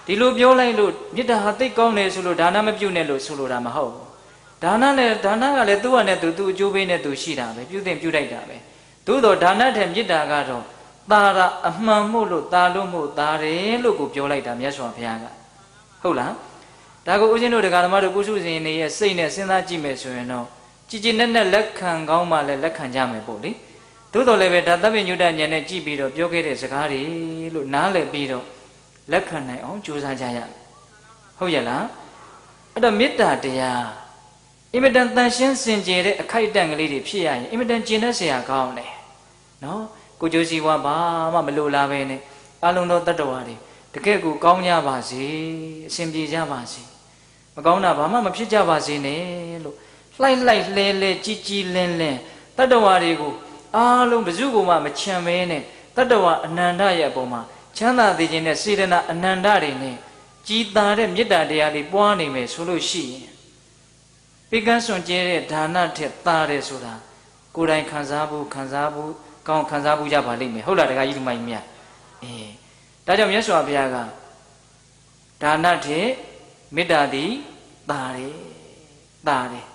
ဒီလိုပြောလိုက်လို့မေတ္တာဟာသိကောင်းတယ်ဆိုလို့ဒါနမပြုနဲ့လို့ဆိုလိုတာမဟုတ်ဘူးဒါနလည်းဒါနကလည်းသူ့ဟာနဲ့သူသူ့အကျိုးပေးနဲ့သူရှိတာပဲပြုသင့်ပြုလိုက်တာပဲသို့တော့ဒါနထက်မေတ္တာကတော့တာရအမှန်မို့လို့တာလို့မို့တာတယ်လို့ကိုပြောလိုက်တာမြတ်စွာဘုရားကဟုတ်လား ဒါကိုဦးဇင်းတို့တရားဓမ္မတို့ကုစုစဉ်နေရဲ့စိတ်နဲ့စဉ်းစားကြည့်မယ်ဆိုရင်တော့ကြည်ကြည်နက်နက်လက်ခံကောင်းမှလည်းလက်ခံကြမယ်ပေါ့လေသို့တော်လည်းပဲဒါသဗ္ဗညုတဉာဏ်နဲ့ကြည့်ပြီးတော့ပြောခဲ့တဲ့စကားတွေလို့နားလည်ပြီးတော့လက်ခံနိုင်အောင်ကြိုးစားကြရဟုတ်ရဲ့လားအဲ့တော့မေတ္တာတရားအင်မတန်တန်ရှင်းစင်ကြယ်တဲ့အခိုက်အတန့်ကလေးတွေဖြစ်ရရင်အင်မတန်ကျင့်တတ်စရာကောင်းတယ်နော်ကိုကျိုးစီဝါဘာမှမလိုလားပဲနဲ့အလုံးသောတတ္တဝါတွေတကယ့်ကိုကောင်းကြပါစေအရှင်ပြေကြပါစေ မကောင်းတာဘာမှမဖြစ်ကြပါစေနဲ့လို့လှိုက်လှိုက်လဲလဲကြီးကြီးလင်းလင်းတတ္တဝါတွေကိုအားလုံးဘယ်သူကမှမချမ်းမဲနဲ့တတ္တဝါအနန္တရဲ့အပေါ်မှာချမ်းသာသေးခြင်းနဲ့စေတနာအနန္တတွေနဲ့ကြည်သာတဲ့မေတ္တာတရားတွေပွားနေမယ်ဆိုလို့ရှိရင်ပိကန်းစွန်ကျဲတဲ့ဒါနထက်သာတယ်ဆိုတာကိုယ်တိုင်ခံစားဖို့ခံစားဖို့ကောင်းခံစားဖို့ကြပါလိမ့်မယ်ဟုတ်လားတခါကြီးဒီမိုင်းမြတ်အေးဒါကြောင့်မြတ်စွာဘုရားကဒါနထက် မေတ္တာသည်သာတယ်သာတယ်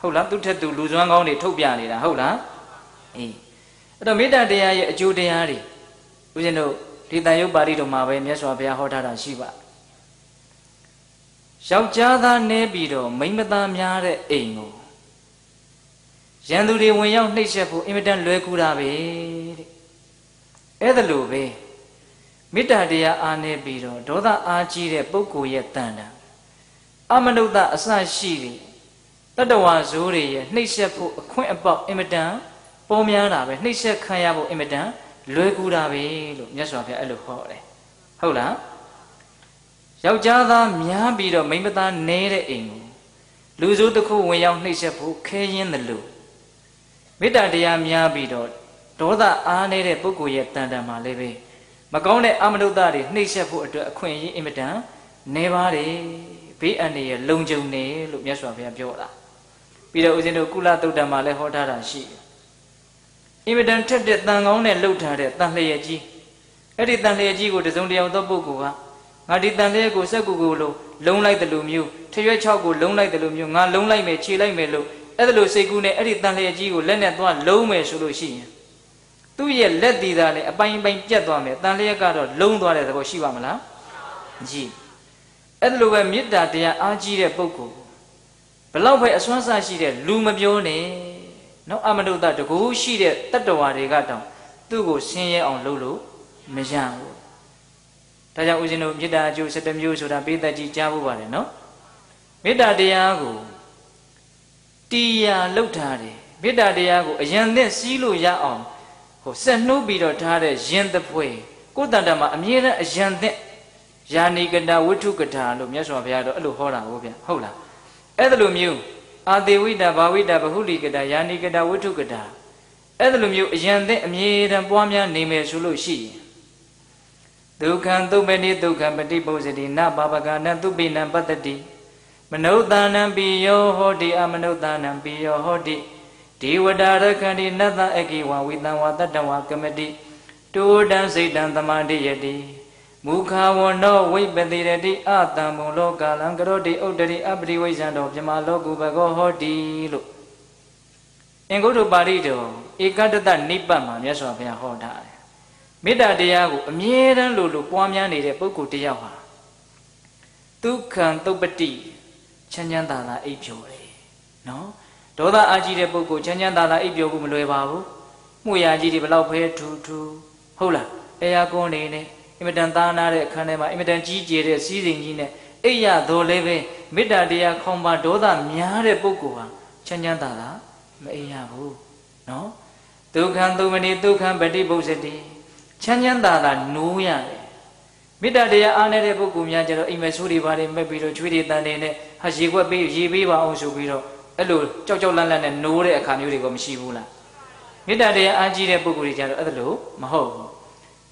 ဟုတ်လားသူထက်သူလူစွမ်းကောင်းတွေထုတ်ပြနေတာဟုတ်လားအေးအဲ့တော့မေတ္တာတရားရဲ့အကျိုးတရားတွေဦးဇင်းတို့ဒီတန်ရုပ်ပါဠိတော်မှာပဲမြတ်စွာဘုရားဟောထားတာရှိပါယောက်ျားသားနဲပြီးတော့မိန်းမသားများတဲ့အိမ်ကိုရန်သူတွေဝင်ရောက်နှိပ်စက်ဖို့အင်မတန်လွယ်ကူတာပဲတဲ့အဲ့ဒါလိုပဲမေတ္တာတရားအားနေပြီးတော့ဒေါသအားကြီးတဲ့ပုဂ္ဂိုလ်ရဲ့တန်တာ အမနုဿအစရှိတယ်တတဝါဇိုးတွေရဲ့နှိပ်စက်ဖို့အခွင့်အပေါက်အင်မတန်ပေါ်များတာပဲနှိပ်စက်ခံရဖို့အင်မတန်လွယ်ကူတာပဲလို့မြတ်စွာဘုရားအဲ့လိုဟောတယ်ဟုတ်လားယောက်ျားသားများပြီးတော့မိန်းမသားနဲတဲ့အိမ်ကိုလူစုတစ်ခုဝင်ရောက်နှိပ်စက်ဖို့ခဲရင်းတယ်လို့မေတ္တာတရားများပြီးတော့ဒေါသအားနေတဲ့ပုဂ္ဂိုလ်ရဲ့တန်တန်မှာလည်းပဲမကောင်းတဲ့အမနုဿတွေနှိပ်စက်ဖို့အတွက်အခွင့်အရေးအင်မတန်နေပါတယ် ဘေးအန္တရာယ်လုံခြုံနေလို့မြတ်စွာဘုရားပြောတာပြီးတော့ဦးဇင်းတို့ကုလသုတ်တံမှာလည်းဟောထားတာရှိတယ်အင်မတန်ထက်တဲ့တန်ကောင်းနဲ့လှုပ်ထားတဲ့တန်လျက်ကြီးအဲ့ဒီတန်လျက်ကြီးကိုတစုံတယောက်သောပုဂ္ဂိုလ်ကငါဒီတန်လျက်ကိုစက်ကူကိုလိုလုံးလိုက်တယ်လို့မျိုးထရွက်6ကိုလုံးလိုက်တယ်လို့မျိုးငါလုံးလိုက်မယ်ခြေလိုက်မယ်လို့အဲ့ဒါလို့စိတ်ကူးနဲ့အဲ့ဒီတန်လျက်ကြီးကိုလက်နဲ့သွားလုံးမယ်ဆိုလို့ရှိရင်သူ့ရဲ့လက်တည်သားလည်းအပိုင်းပိုင်းပြတ်သွားမယ်တန်လျက်ကတော့လုံးသွားတဲ့သဘောရှိပါမလားကြည့် အဲ့ဒါလိုပဲမေတ္တာတရားအားကြီးတဲ့ပုဂ္ဂိုလ်ဘလောက်ပဲအစွမ်းစားရှိတဲ့လူမပြောနဲ့နော်အမနုဿတကူရှိတဲ့တတ္တဝါတွေကတောင်သူ့ကိုဆင်းရဲအောင်လုပ်လို့မရဘူးဒါကြောင့်ဦးဇင်းတို့မေတ္တာအကျိုး7မျိုးဆိုတာပေးသက်ကြီးကြားဖို့ပါတယ်နော်မေတ္တာတရားကိုတရားလှုပ်ထားတယ်မေတ္တာတရားကိုအယံသင့်စီးလို့ရအောင်ဟိုဆက်နှုတ်ပြီးတော့ထားတဲ့ရင်တပွဲကိုယ်တန်တမှာအမြဲတမ်းအယံသင့် ယာနိကတာဝိထုကတာလို့မြတ်စွာဘုရားတော့အဲ့လိုဟောတာဟုတ်ဗျဟုတ်လားအဲ့ဒါလိုမျိုးအာတေဝိတာဘာဝိတာဗဟုလိကတာယာနိကတာဝိထုကတာအဲ့ဒါလိုမျိုးအယံသင့်အမြဲတမ်းပွားများနေမယ်ဆိုလို့ရှိရင်ဒုက္ခံသုပတိဒုက္ခံပฏิပုဇ္ဇတိနဘာပကနသုပိနံပတ္တိမနုဿာနံပိယောဟောတိအမနုဿာနံပိယောဟောတိဒီဝတာရခန္တိနတ္တအကိဝဝိတံဝတတ္တဝကမတိတောတံစိတ်တံသမာဓိယတိ မူခာဝနောဝိပတိရတိအတံမုံလောကာလံကရောတိဥဒ္ဒရိအပရိဝိဇ္ဇံတော်ပြမလောကုဘဂောဟောတိလို့အင်္ဂုတ္တပါဠိတော်ဧကတတနိပတ်မှာမြတ်စွာဘုရားဟောထားတယ်မေတ္တာတရားကိုအမြဲတမ်းလို့လို့ပွားများနေတဲ့ပုဂ္ဂိုလ်တယောက်ဟာဒုက္ခံတုပ္ပတိချမ်းချမ်းသာသာအိပ်ပျော်တယ်နော်ဒေါသအာကြီးတဲ့ပုဂ္ဂိုလ်ချမ်းချမ်းသာသာအိပ်ပျော်ဖို့မလွယ်ပါဘူးမှုရာကြီးတွေဘလောက်ပဲထူထူဟုတ်လားအဲယာကွန်နေနဲ့ အင်မတန်သားနာတဲ့အခန်းထဲမှာအင်မတန်ကြီးကျယ်တဲ့စီးစိမ်ကြီးနဲ့အိပ်ရတော်လည်းပဲမေတ္တာတရားခေါင်ပါဒေါသများတဲ့ပုဂ္ဂိုလ်ဟာချမ်းချမ်းသာသာမအိပ်ရဘူးနော်ဒုက္ခံသုမဏိဒုက္ခံပฏิပု္ပ္ပတိချမ်းချမ်းသာသာနိုးရတယ်မေတ္တာတရားအားနေတဲ့ပုဂ္ဂိုလ်များကျတော့အိမ်မဆိုးတွေပါတယ်မဲ့ပြီးတော့ချွေးတွေတန်တွေနဲ့ဟာရေခွက်ပေးရေပေးပါအောင်ဆိုပြီးတော့အဲ့လိုကြောက်ကြောက်လန့်လန့်နဲ့နိုးတဲ့အခါမျိုးတွေကမရှိဘူးလားမေတ္တာတရားအားကြီးတဲ့ပုဂ္ဂိုလ်တွေကျတော့အဲ့လိုမဟုတ်ဘူး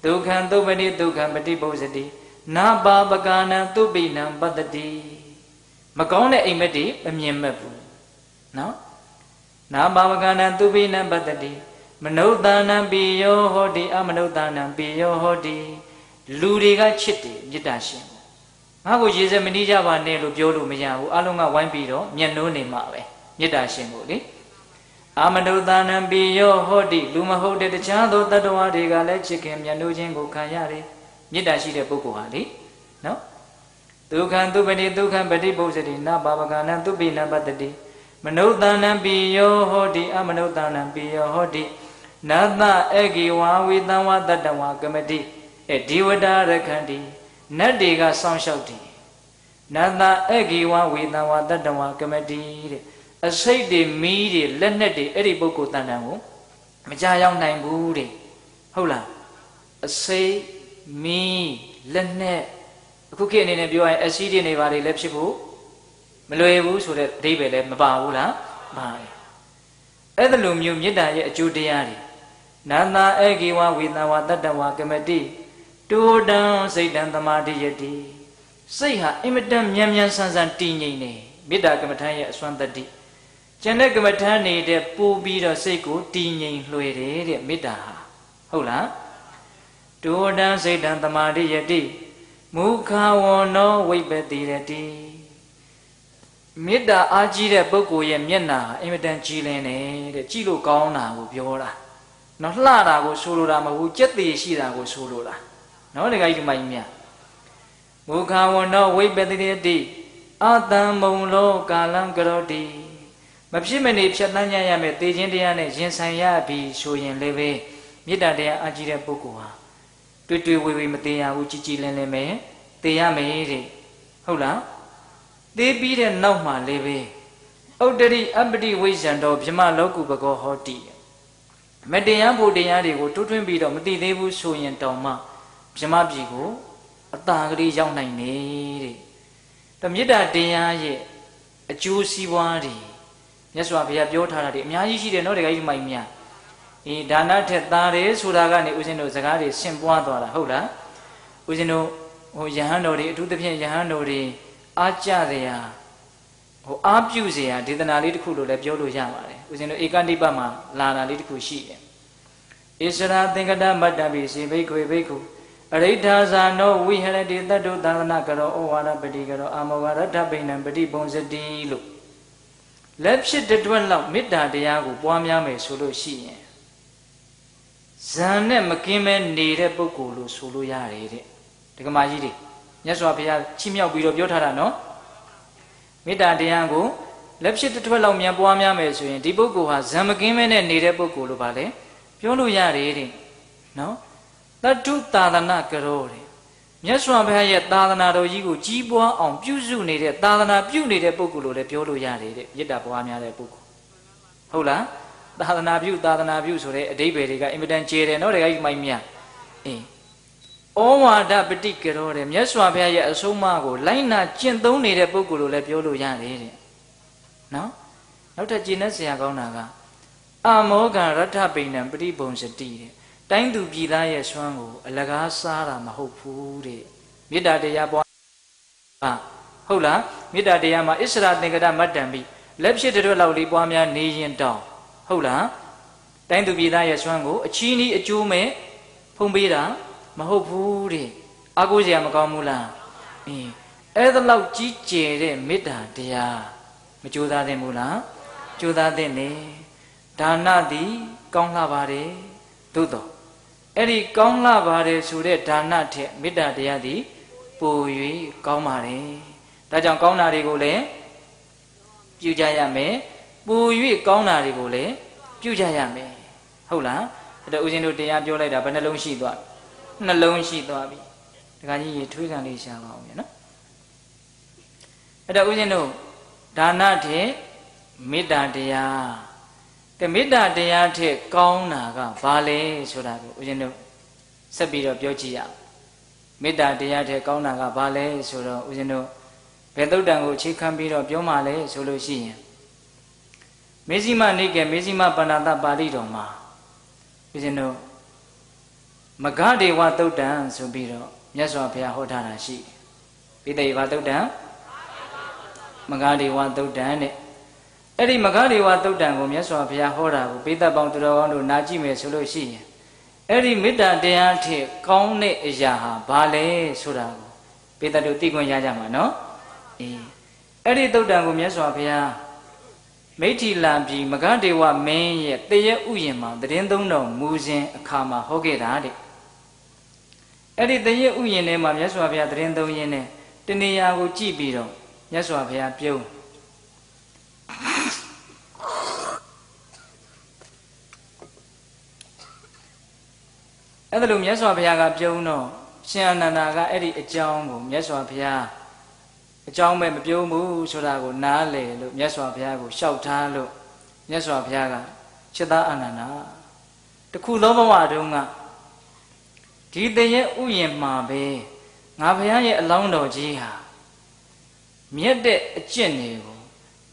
ဒုက္ခံသုပတိဒုက္ခံပฏิပုဇ္ဇတိနာပါပကာနံသူပိနံပတ္တိမကောင်းတဲ့အိမ်မက်တွေမမြင်မဲ့ဘူးနော်နာပါပကာနံသူပိနံပတ္တိမနုဿာနံပိယောဟောတိအမနုဿာနံပိယောဟောတိလူတွေကချစ်တယ်မေတ္တာရှင်ငါ့ကိုရေစက်မနှီးကြပါနဲ့လို့ပြောလို့မရဘူးအလုံးကဝိုင်းပြီးတော့မျက်နှိုးနေမှာပဲမေတ္တာရှင်ကိုလေ အာမနုဿာနံပိယောဟောတိလူမဟုတ်တဲ့တခြားသောတတ္တဝါတွေကလည်းချစ်ခင်မျက်နှိုးခြင်းကိုခံရတယ်မေတ္တာရှိတဲ့ပုဂ္ဂိုလ်ဟာလေနော်ဒုက္ခံသူပတိဒုက္ခံပฏิပု္ပ္ပတိနဘာဝကနံသူပိနပတ္တိမနုဿာနံပိယောဟောတိအမနုဿာနံပိယောဟောတိနတ္တအေကိဝါဝိတံဝတတ္တဝကမတိအဲဒီဝတာရခန္တိနတ်တွေကစောင့်ရှောက်တယ်နတ္တအေကိဝါဝိတံဝတတ္တဝကမတိတဲ့ အစိတ်တွေမီးတွေလက်နဲ့တွေအဲ့ဒီပုဂ္ဂိုလ်တန်တန်ကိုမကြရောက်နိုင်ဘူးတဲ့ဟုတ်လားအစိတ်မီးလက်နဲ့အခုခေတ်အနေနဲ့ပြောရင်အဆီးတွေနေပါလေလည်းဖြစ်ဖို့မလွယ်ဘူးဆိုတဲ့အဓိပ္ပာယ်လည်းမပါဘူးလားပါတယ်အဲ့ဒါလိုမျိုးမေတ္တာရဲ့အကျိုးတရားတွေနာနာအေကိဝဝေသဝတတ္တဝကမတိတိုတံစိတ်တံသမာဓိယတိစိတ်ဟာအင်မတန်မြန်မြန်ဆန်ဆန်တည်ငြိမ်နေမေတ္တာကမ္မထမ်းရဲ့အစွမ်းတတ္တိ ကျန်တဲ့ကမ္မထမ်းနေတဲ့ပို့ပြီးတော့စိတ်ကိုတည်ငြိမ်လွှဲတယ်တဲ့မေတ္တာဟာဟုတ်လားတိုတံစိတ်တံသမာဓိယတိမုခဝောနောဝိပတိရတိမေတ္တာအားကြီးတဲ့ပုဂ္ဂိုလ်ရဲ့မျက်နာအင်မတန်ကြည်လင်တယ်တဲ့ကြည့်လို့ကောင်းတာကိုပြောတာနော်လှတာကိုဆိုလိုတာမဟုတ်ဘူးကြက်သေးရှိတာကိုဆိုလိုတာနော်တခါကြီးဒီမကြီးမြမုခဝနောဝိပတိရတိအတံမုံလောကာလံကရောတိ မဖြစ်မနေဖြတ်တန်းကြရမယ်သေခြင်းတရားနဲ့ရင်ဆိုင်ရပြီဆိုရင်လည်းပဲမေတ္တာတရားအကြည့်တဲ့ပုဂ္ဂိုလ်ဟာတွေ့တွေ့ဝေဝေမသေးရဘူးကြည်ကြည်လင်းလင်းပဲသေရမယ်တဲ့ဟုတ်လားသေးပြီးတဲ့နောက်မှလည်းပဲဥတ္တရိအပ္ပတိဝိဇ္ဇံတော်ဗြဟ္မလောကုပကောဟောတိမတရားဖို့တရားတွေကိုတွထွင်းပြီးတော့မသိသေးဘူးဆိုရင်တောင်မှဗြဟ္မပြည်ကိုအတာကလေးရောက်နိုင်နေတဲ့တမေတ္တာတရားရဲ့အကျိုးစီးပွားတွေ မြတ်စွာဘုရားပြောထားတာတွေအများကြီးရှိတယ်နော်တခါကြီးမိုင်မြအေးဒါနထက်သားတယ်ဆိုတာကနေဦးဇင်းတို့စကားတွေရှင်းပွားသွားတာဟုတ်လားဦးဇင်းတို့ဟိုယဟန်တော်တွေအထူးသဖြင့်ယဟန်တော်တွေအားကြစရာဟိုအားပြုစရာဒေသနာလေးတစ်ခုလို့လည်းပြောလို့ရပါတယ်ဦးဇင်းတို့ဧကနိပတ်မှာလာတာလေးတစ်ခုရှိတယ်ဣစရာသင်္ကတမတ္တပိစေဘိကွေဘိက္ခုအရိဋ္ဌာဇာနောဝိဟရတိတတ္တုသာသနာကရောဩဝါဒပတိကရောအာမောဂရထပိဏံပတိပုံစတိလို့ လက်ဖြစ်တဲ့တွက်လောက်မေတ္တာတရားကိုပွားများမယ်ဆိုလို့ရှိရင်ဇန်နဲ့မကင်းမဲနေတဲ့ပုဂ္ဂိုလ်လို့ဆိုလို့ရတယ်တဲ့ဒကမာကြီးတွေမြတ်စွာဘုရားချီးမြှောက်ပြီးတော့ပြောထားတာနော်မေတ္တာတရားကိုလက်ဖြစ်တစ်ထွက်လောက်မြန်ပွားများမယ်ဆိုရင်ဒီပုဂ္ဂိုလ်ဟာဇံမကင်းမဲနဲ့နေတဲ့ပုဂ္ဂိုလ်လို့ပါလေပြောလို့ရတယ်တဲ့နော်တတုသာသနာကရောတဲ့ မြတ်စွာဘုရားရဲ့သာသနာတော်ကြီးကိုကြီးပွားအောင်ပြုစုနေတဲ့သာသနာပြုနေတဲ့ပုဂ္ဂိုလ်လို့လည်းပြောလို့ရတယ်တဲ့မေတ္တာပွားများတဲ့ပုဂ္ဂိုလ်ဟုတ်လားသာသနာပြုသာသနာပြုဆိုတဲ့အဓိပ္ပာယ်တွေကအင်မတန်ကျယ်တယ်နော်တခါကြီးမိုင်းမြအေးဩဝါဒပฏิကရောတဲ့မြတ်စွာဘုရားရဲ့အဆုံးအမကိုလိုက်နာကျင့်သုံးနေတဲ့ပုဂ္ဂိုလ်လို့လည်းပြောလို့ရတယ်တဲ့နော်နောက်ထပ်ကျင့်တဲ့ဆရာကောင်းတာကအမောကရထပိဏံပရိပုံစတိတဲ့ တိုင်းသူပြည်သားရဲ့ဆွမ်းကိုအလကားစားတာမဟုတ်ဘူးတဲ့မေတ္တာတရားပွားဟာဟုတ်လားမေတ္တာတရားမှာအစ္ဆရာသင်္ကတမတ္တံပိလက်ဖြစ်တဲ့လောက်လေးပွားများနေရင်တောင်းဟုတ်လားတိုင်းသူပြည်သားရဲ့ဆွမ်းကိုအချီးနီးအကျိုးမဲ့ဖုံးပေးတာမဟုတ်ဘူးတဲ့အကူစရာမကောင်းဘူးလားအင်းအဲ့ဒါလောက်ကြီးကျယ်တဲ့မေတ္တာတရားမကြိုးစားသင့်ဘူးလားကြိုးစားသင့်နေဒါနသည်ကောင်းလှပါတယ်သို့တော့ အဲ့ဒီကောင်းလှပါတယ်ဆိုတဲ့ဒါနထက်မေတ္တာတရားသည်ပို၍ကောင်းပါတယ်ဒါကြောင့်ကောင်းတာတွေကိုလည်းပြုကြရမယ်ပို၍ကောင်းတာတွေကိုလည်းပြုကြရမယ်ဟုတ်လားအဲ့တော့ဦးဇင်းတို့တရားပြောလိုက်တာဘယ်နှလုံးရှိသွားနှလုံးရှိသွားပြီဒကာကြီးရေထွေးခံလေးရှာပါအောင်ညနော်အဲ့တော့ဦးဇင်းတို့ဒါနထက်မေတ္တာတရား ကမေတ္တာတရားထက်ကောင်းတာကဘာလဲဆိုတာကိုဦးဇင်းတို့ဆက်ပြီးတော့ပြောကြည့်ရအောင်မေတ္တာတရားထက်ကောင်းတာကဘာလဲဆိုတော့ဦးဇင်းတို့ဘယ်သုတ်တံကိုအခြေခံပြီးတော့ပြောမှလဲဆိုလို့ရှိရင်မေဇိမနိကေမေဇိမပဏာတပါဠိတော်မှာဦးဇင်းတို့မဂဒေဝသုတ်တံဆိုပြီးတော့မြတ်စွာဘုရားဟောထားတာရှိပိဋိဘာသုတ်တံမဂဒေဝသုတ်တံတဲ့ အဲ့ဒီမဂဒေဝသုတ်တံကိုမြတ်စွာဘုရားဟောတာကိုပိဋကပေါင်းသူတော်ကောင်းတို့နာကြည့်မယ်ဆိုလို့ရှိရင်အဲ့ဒီမေတ္တာတရားထက်ကောင်းတဲ့အရာဟာဘာလဲဆိုတာကိုပိဋကတို့သိခွင့်ရကြမှာနော်အေးအဲ့ဒီသုတ်တံကိုမြတ်စွာဘုရားမိထီလံပြည်မဂဒေဝမင်းရဲ့တရေဥယျင်မှာတရင်သုံးတော်မူစဉ်အခါမှာဟောခဲ့တာတဲ့အဲ့ဒီတရေဥယျင်ထဲမှာမြတ်စွာဘုရားတရင်သုံးရင်းနဲ့တနေရာကိုကြည့်ပြီးတော့မြတ်စွာဘုရားပြုံး အဲ့ဒါလိုမြတ်စွာဘုရားကပြုံးတော့ရှင်အနန္ဒာကအဲ့ဒီအကြောင်းကိုမြတ်စွာဘုရားအကြောင်းပဲမပြုံးဘူးဆိုတာကိုနားလေလို့မြတ်စွာဘုရားကိုလျှောက်ထားလို့မြတ်စွာဘုရားကจิตအာနန္ဒာတခုသောဘဝတုန်းကဒီတည်းရဲ့ဥယျင်မှာပဲငါဘုရားရဲ့အလောင်းတော်ကြီးဟာမြတ်တဲ့အကျင့်တွေကို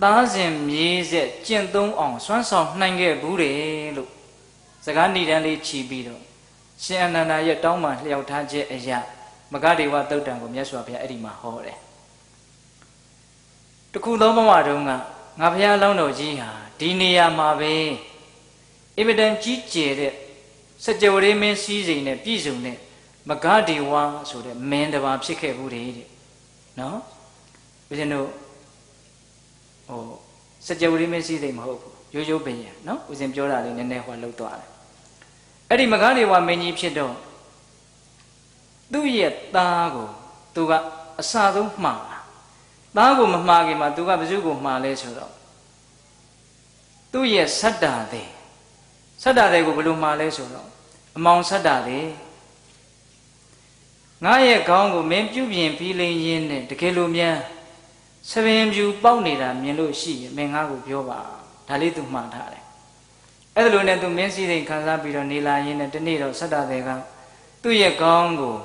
သားစဉ်မြေးဆက်ကျင့်သုံးအောင်စွမ်းဆောင်နိုင်ခဲ့ဘူးတယ်လို့စကားဏိဒံလေးခြီးပြီးတော့ ရှင်အနန္ဒာရဲ့တောင်းပန်လျှောက်ထားခြင်းအရာမဂဒေဝသုတ်တံကိုမြတ်စွာဘုရားအဲ့ဒီမှာဟောတယ်တခုသောဘဝတုန်းကငါဘုရားလောင်းတော်ကြီးဟာဒီနေရာမှာပဲအင်မတန်ကြီးကျယ်တဲ့စကြဝဠာမင်းစည်းစိမ်နဲ့ပြည့်စုံတဲ့မဂဒေဝဆိုတဲ့မင်းတစ်ပါးဖြစ်ခဲ့ဘူးတဲ့နော်ဦးဇင်းတို့ဟိုစကြဝဠာမင်းစည်းစိမ်မဟုတ်ဘူးရိုးရိုးပင်ရနော်ဦးဇင်းပြောတာလေးနည်းနည်းဟောလောက်သွားတယ် အဲ့ဒီမဂဒေဝမင်းကြီးဖြစ်တော့သူ့ရဲ့သားကိုသူကအစာဆုံးမှားသားကိုမမှားခင်မှာသူကဘယ်သူကိုမှားလဲဆိုတော့သူ့ရဲ့ဆတ္တာတဲ့ဆတ္တာတဲ့ကိုဘယ်လိုမှားလဲဆိုတော့အမောင်ဆတ္တာတဲ့ငါရဲ့ခေါင်းကိုမင်းပြုပြင်ပြီးလိမ့်ရင်းနဲ့တကယ်လို့များဆပင်ဖြူပေါက်နေတာမြင်လို့ရှိရင်မင်းငါ့ကိုပြောပါဒါလေးသူမှန်ထားတယ် အဲ့ဒါလိုနဲ့သူမင်းစည်းစိမ်ခံစားပြီးတော့နေလာရင်းနဲ့တနေ့တော့ဆတ္တတဲ့ကသူ့ရဲ့ကောင်းကို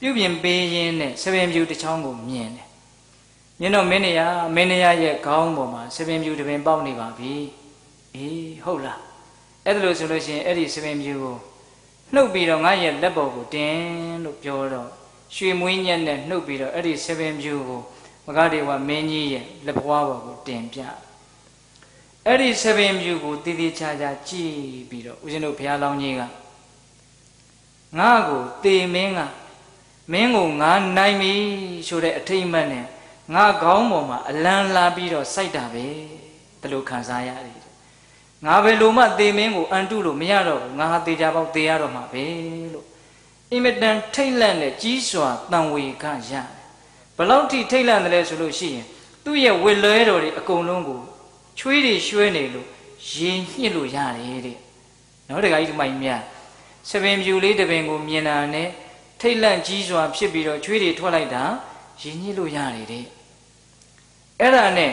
ပြုပြင်ပေးရင်းနဲ့ဆပင်ဖြူတစ်ချောင်းကိုမြင်တယ်မြင်တော့မင်းနေရမင်းနေရရဲ့ခေါင်းပေါ်မှာဆပင်ဖြူတစ်ပင်ပေါက်နေပါပြီအေးဟုတ်လားအဲ့ဒါလို့ဆိုလို့ရှိရင်အဲ့ဒီဆပင်ဖြူကိုနှုတ်ပြီးတော့ငါရဲ့လက်ပေါ်ကိုတင်လို့ပြောတော့ရွှေမွေးညက်နဲ့နှုတ်ပြီးတော့အဲ့ဒီဆပင်ဖြူကိုမဂဒေဝမင်းကြီးရဲ့လက်ပွားပေါ်ကိုတင်ပြ အဲ့ဒီဆပင်ဖြူကိုတည်တည်ချာချာကြည့်ပြီးတော့ဦးဇင်းတို့ဘုရားလောင်းကြီးကငါ့ကိုတေမင်းကမင်းကိုငါနိုင်ပြီဆိုတဲ့အထိမ့်မှတ်နဲ့ငါခေါင်းပေါ်မှာအလံလာပြီးတော့စိုက်တာပဲဘယ်လိုခံစားရတယ်ငါဘယ်လိုမှသေမင်းကိုအန်တုလို့မရတော့ဘူးငါဟာသေချာပေါက်သေရတော့မှာပဲလို့အင်မတန်ထိတ်လန့်တဲ့ကြီးစွာတန်ဝေခရတယ်ဘလောက်ထိထိတ်လန့်တယ်လဲဆိုလို့ရှိရင်သူ့ရဲ့ဝေလွဲတော်တွေအကုန်လုံးကို ချွေးတွေရွှဲနေလို့ရင်ညှစ်လို့ရတယ်တဲ့နော်တခါကြီးဒီမိုင်းမြတ်ဆပင်ပြူလေးတပင်ကိုမြင်တာနဲ့ထိတ်လန့်ကြီးစွာဖြစ်ပြီးတော့ချွေးတွေထွက်လိုက်တာရင်ညှစ်လို့ရတယ်တဲ့အဲ့ဒါနဲ့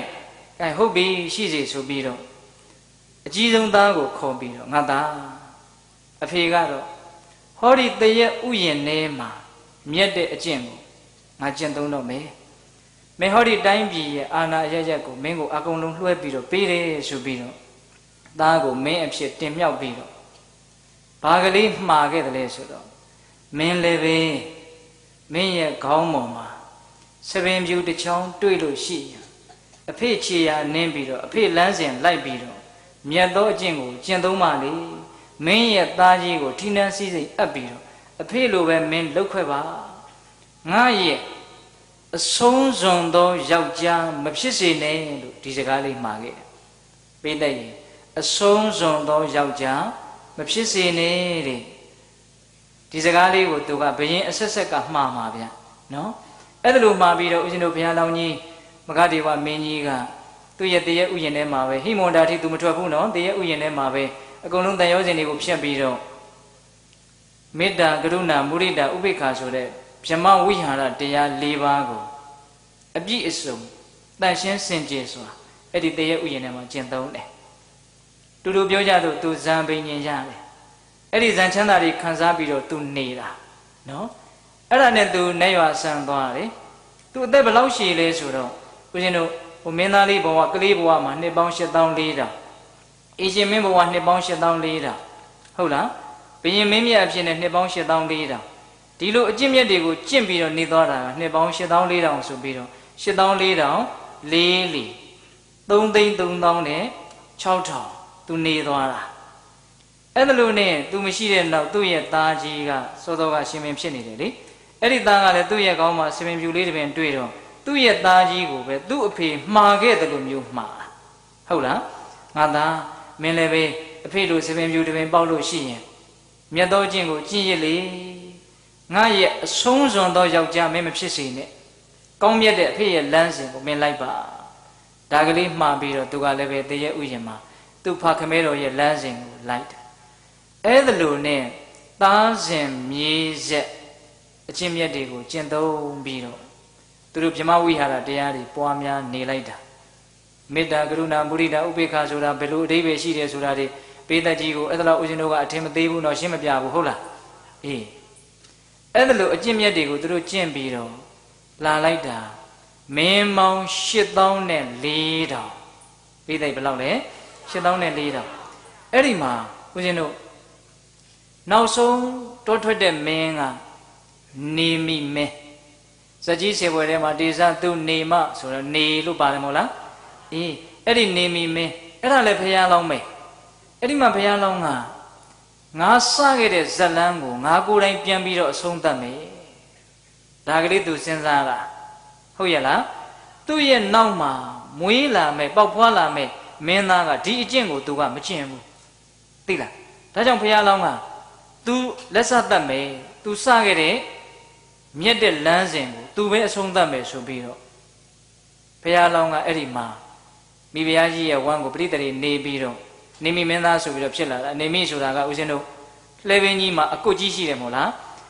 အဲဟုတ်ပြီရှိစေဆိုပြီးတော့အကြီးဆုံးသားကိုခေါ်ပြီးတော့ငါသားအဖေကတော့ဟောဒီတရက်ဥယျင်ထဲမှာမြက်တဲ့အကျင့်ကိုငါကျင့်သုံးတော့မယ် မင်းဟောဒီတိုင်းပြည်ရဲ့အာဏာရရက်ကိုမင်းကိုအကုန်လုံးလွှဲပြီးတော့ပေးတယ်ဆိုပြီးတော့သားကိုမင်းအဖြစ်တင်မြှောက်ပြီးတော့ဘာကလေးမှားခဲ့တယ်လဲဆိုတော့မင်းလည်းပဲမင်းရဲ့ခေါင်းပေါ်မှာစပင်ပြူတစ်ချောင်းတွေ့လို့ရှိရင်အဖေခြေရာနင်းပြီးတော့အဖေလမ်းစဉ်လိုက်ပြီးတော့မြတ်သောအကျင့်ကိုကျင့်သုံးပါလေမင်းရဲ့သားကြီးကိုထိနှန်းစည်းစိမ်အပ်ပြီးတော့အဖေလိုပဲမင်းလှုပ်ခွဲပါငါရဲ့ အဆုံးစွန်သောယောက်ျားမဖြစ်စေနဲ့လို့ဒီစကားလေးမှာခဲ့တယ်ပိတ်တဲ့ရင်အဆုံးစွန်သောယောက်ျားမဖြစ်စေနဲ့တဲ့ဒီစကားလေးကိုသူကဘယင်းအဆက်ဆက်ကမှားမှာဗျနော်အဲ့ဒါလိုမှာပြီးတော့ဦးဇင်းတို့ဘုရားလောင်းကြီးမဂဒေဝမင်းကြီးကသူ့ရဲ့တရဲ့ဥယျာဉ်ထဲမှာပဲဟိမွန်တာထိသူမထွက်ဘူးနော်တရဲ့ဥယျာဉ်ထဲမှာပဲအကုန်လုံးတန်ရောစင်တွေကိုဖြတ်ပြီးတော့မေတ္တာကရုဏာမုရိဒာဥပေက္ခာဆိုတဲ့ ဗြဟ္မဝိဟာရတရား၄ပါးကိုအပြည့်အစုံတန်ရှင်းစင်ကြယ်စွာအဲ့ဒီတရဲ့ဥယျာဉ်ထဲမှာကျင့်သုံးတယ်တူတူပြောကြတော့သူဇံပင်ញင်ရတယ်အဲ့ဒီဇံချမ်းသာတွေခံစားပြီးတော့သူနေတာနော်အဲ့ဒါနဲ့သူနဲ့ရွာဆန်သွားတယ်သူအသက်ဘယ်လောက်ရှည်လဲဆိုတော့ဦးဇင်းတို့ဟိုမင်းသားလေးဘဝကလေးဘဝမှာနှစ်ပေါင်း8400အေရှင်မင်းဘဝနှစ်ပေါင်း8400ဟုတ်လားဘုရင်မင်းမြတ်အဖြစ်နဲ့နှစ်ပေါင်း8400 ဒီလိုအကျင့်မြတ်တွေကိုကျင့်ပြီးတော့နေသွားတာကနှစ်ပေါင်း8400ဆိုပြီးတော့8400 4လီ3သိန်း3000နဲ့6000သူနေသွားတာအဲ့ဒါလို့နဲ့သူမရှိတဲ့နောက်သူ့ရဲ့သားကြီးကစောစောကရှင်မင်းဖြစ်နေတယ်လေအဲ့ဒီသားကလည်းသူ့ရဲ့ကောင်းမှာရှင်မင်းပြူလေးတစ်ပင်တွေ့တော့သူ့ရဲ့သားကြီးကိုပဲသူ့အဖေမှားခဲ့တယ်လို့မျိုးမှားဟုတ်လားငါသားမင်းလည်းပဲအဖေတို့စပင်ပြူတပင်ပေါက်လို့ရှိရင်မြတ်သောကျင့်ကိုကျင့်ရလေ ငါရဲ့အဆုံးစွန်သောယောက်ျားမင်းမဖြစ်စေနဲ့ကောင်းမြတ်တဲ့အဖေရဲ့လမ်းစဉ်ကိုမင်းလိုက်ပါဒါကလေးမှားပြီးတော့သူကလည်းပဲတရေဥယျာဉ်မှာသူ့ဖခမဲတော်ရဲ့လမ်းစဉ်ကိုလိုက်တယ်အဲ့ဒါလို့နဲ့သားစဉ်မြေဆက်အချင်းမြတ်တွေကိုကျင့်သုံးပြီးတော့သူတို့ဗြဟ္မဝိဟာရတရားတွေပွားများနေလိုက်တာမေတ္တာကရုဏာမုဒိတာဥပေက္ခဆိုတာဘယ်လိုအဓိပ္ပာယ်ရှိတယ်ဆိုတာတွေပေးသက်ကြီးကိုအဲ့ဒါလောက်ဦးဇင်းတို့ကအထင်မသေးဘူးတော့ရှင်းမပြဘူးဟုတ်လားအေး အဲ့ဒါလိုအကျင့်မြတ်တွေကိုသူတို့ကျင့်ပြီးတော့လာလိုက်တာမင်းမောင်8000နဲ့4000ပေးသက်ဘယ်လောက်လဲ8000နဲ့4000အဲ့ဒီမှာဦးဇင်းတို့နောက်ဆုံးတောထွက်တဲ့မင်းကနေမိမင်းဇကြီးစေပွဲထဲမှာတေဇသူနေမဆိုတော့နေလို့ပါတယ်မို့လားအေးအဲ့ဒီနေမိမင်းအဲ့ဒါလည်းဘုရားလောင်းမယ်အဲ့ဒီမှာဘုရားလောင်းက ငါစခဲ့တဲ့ဇလန်းကိုငါကိုယ်တိုင်ပြန်ပြီးတော့အဆုံးသတ်မယ်ဒါကလေးသူစဉ်းစားတာဟုတ်ရဲ့လားသူ့ရဲ့နောက်မှာမွေးလာမယ်ပေါက်ဖွားလာမယ်မင်းသားကဒီအကျင့်ကိုသူကမကျင့်ဘူးသိလားဒါကြောင့်ဘုရားလောင်းက तू လက်ဆက်တတ်မယ် तू စခဲ့တဲ့မြက်တဲ့လမ်းစဉ်ကိုသူပဲအဆုံးသတ်မယ်ဆိုပြီးတော့ဘုရားလောင်းကအဲ့ဒီမှာမိဖုရားကြီးရဲ့ဝမ်းကိုပရိသေတွေနေပြီးတော့ နေမိမင်းသားဆိုပြီးတော့ဖြစ်လာတာနေမိဆိုတာကဦးဇင်းတို့လှဲပင်ကြီးမှာအကုတ်ကြီးရှိတယ်မို့လား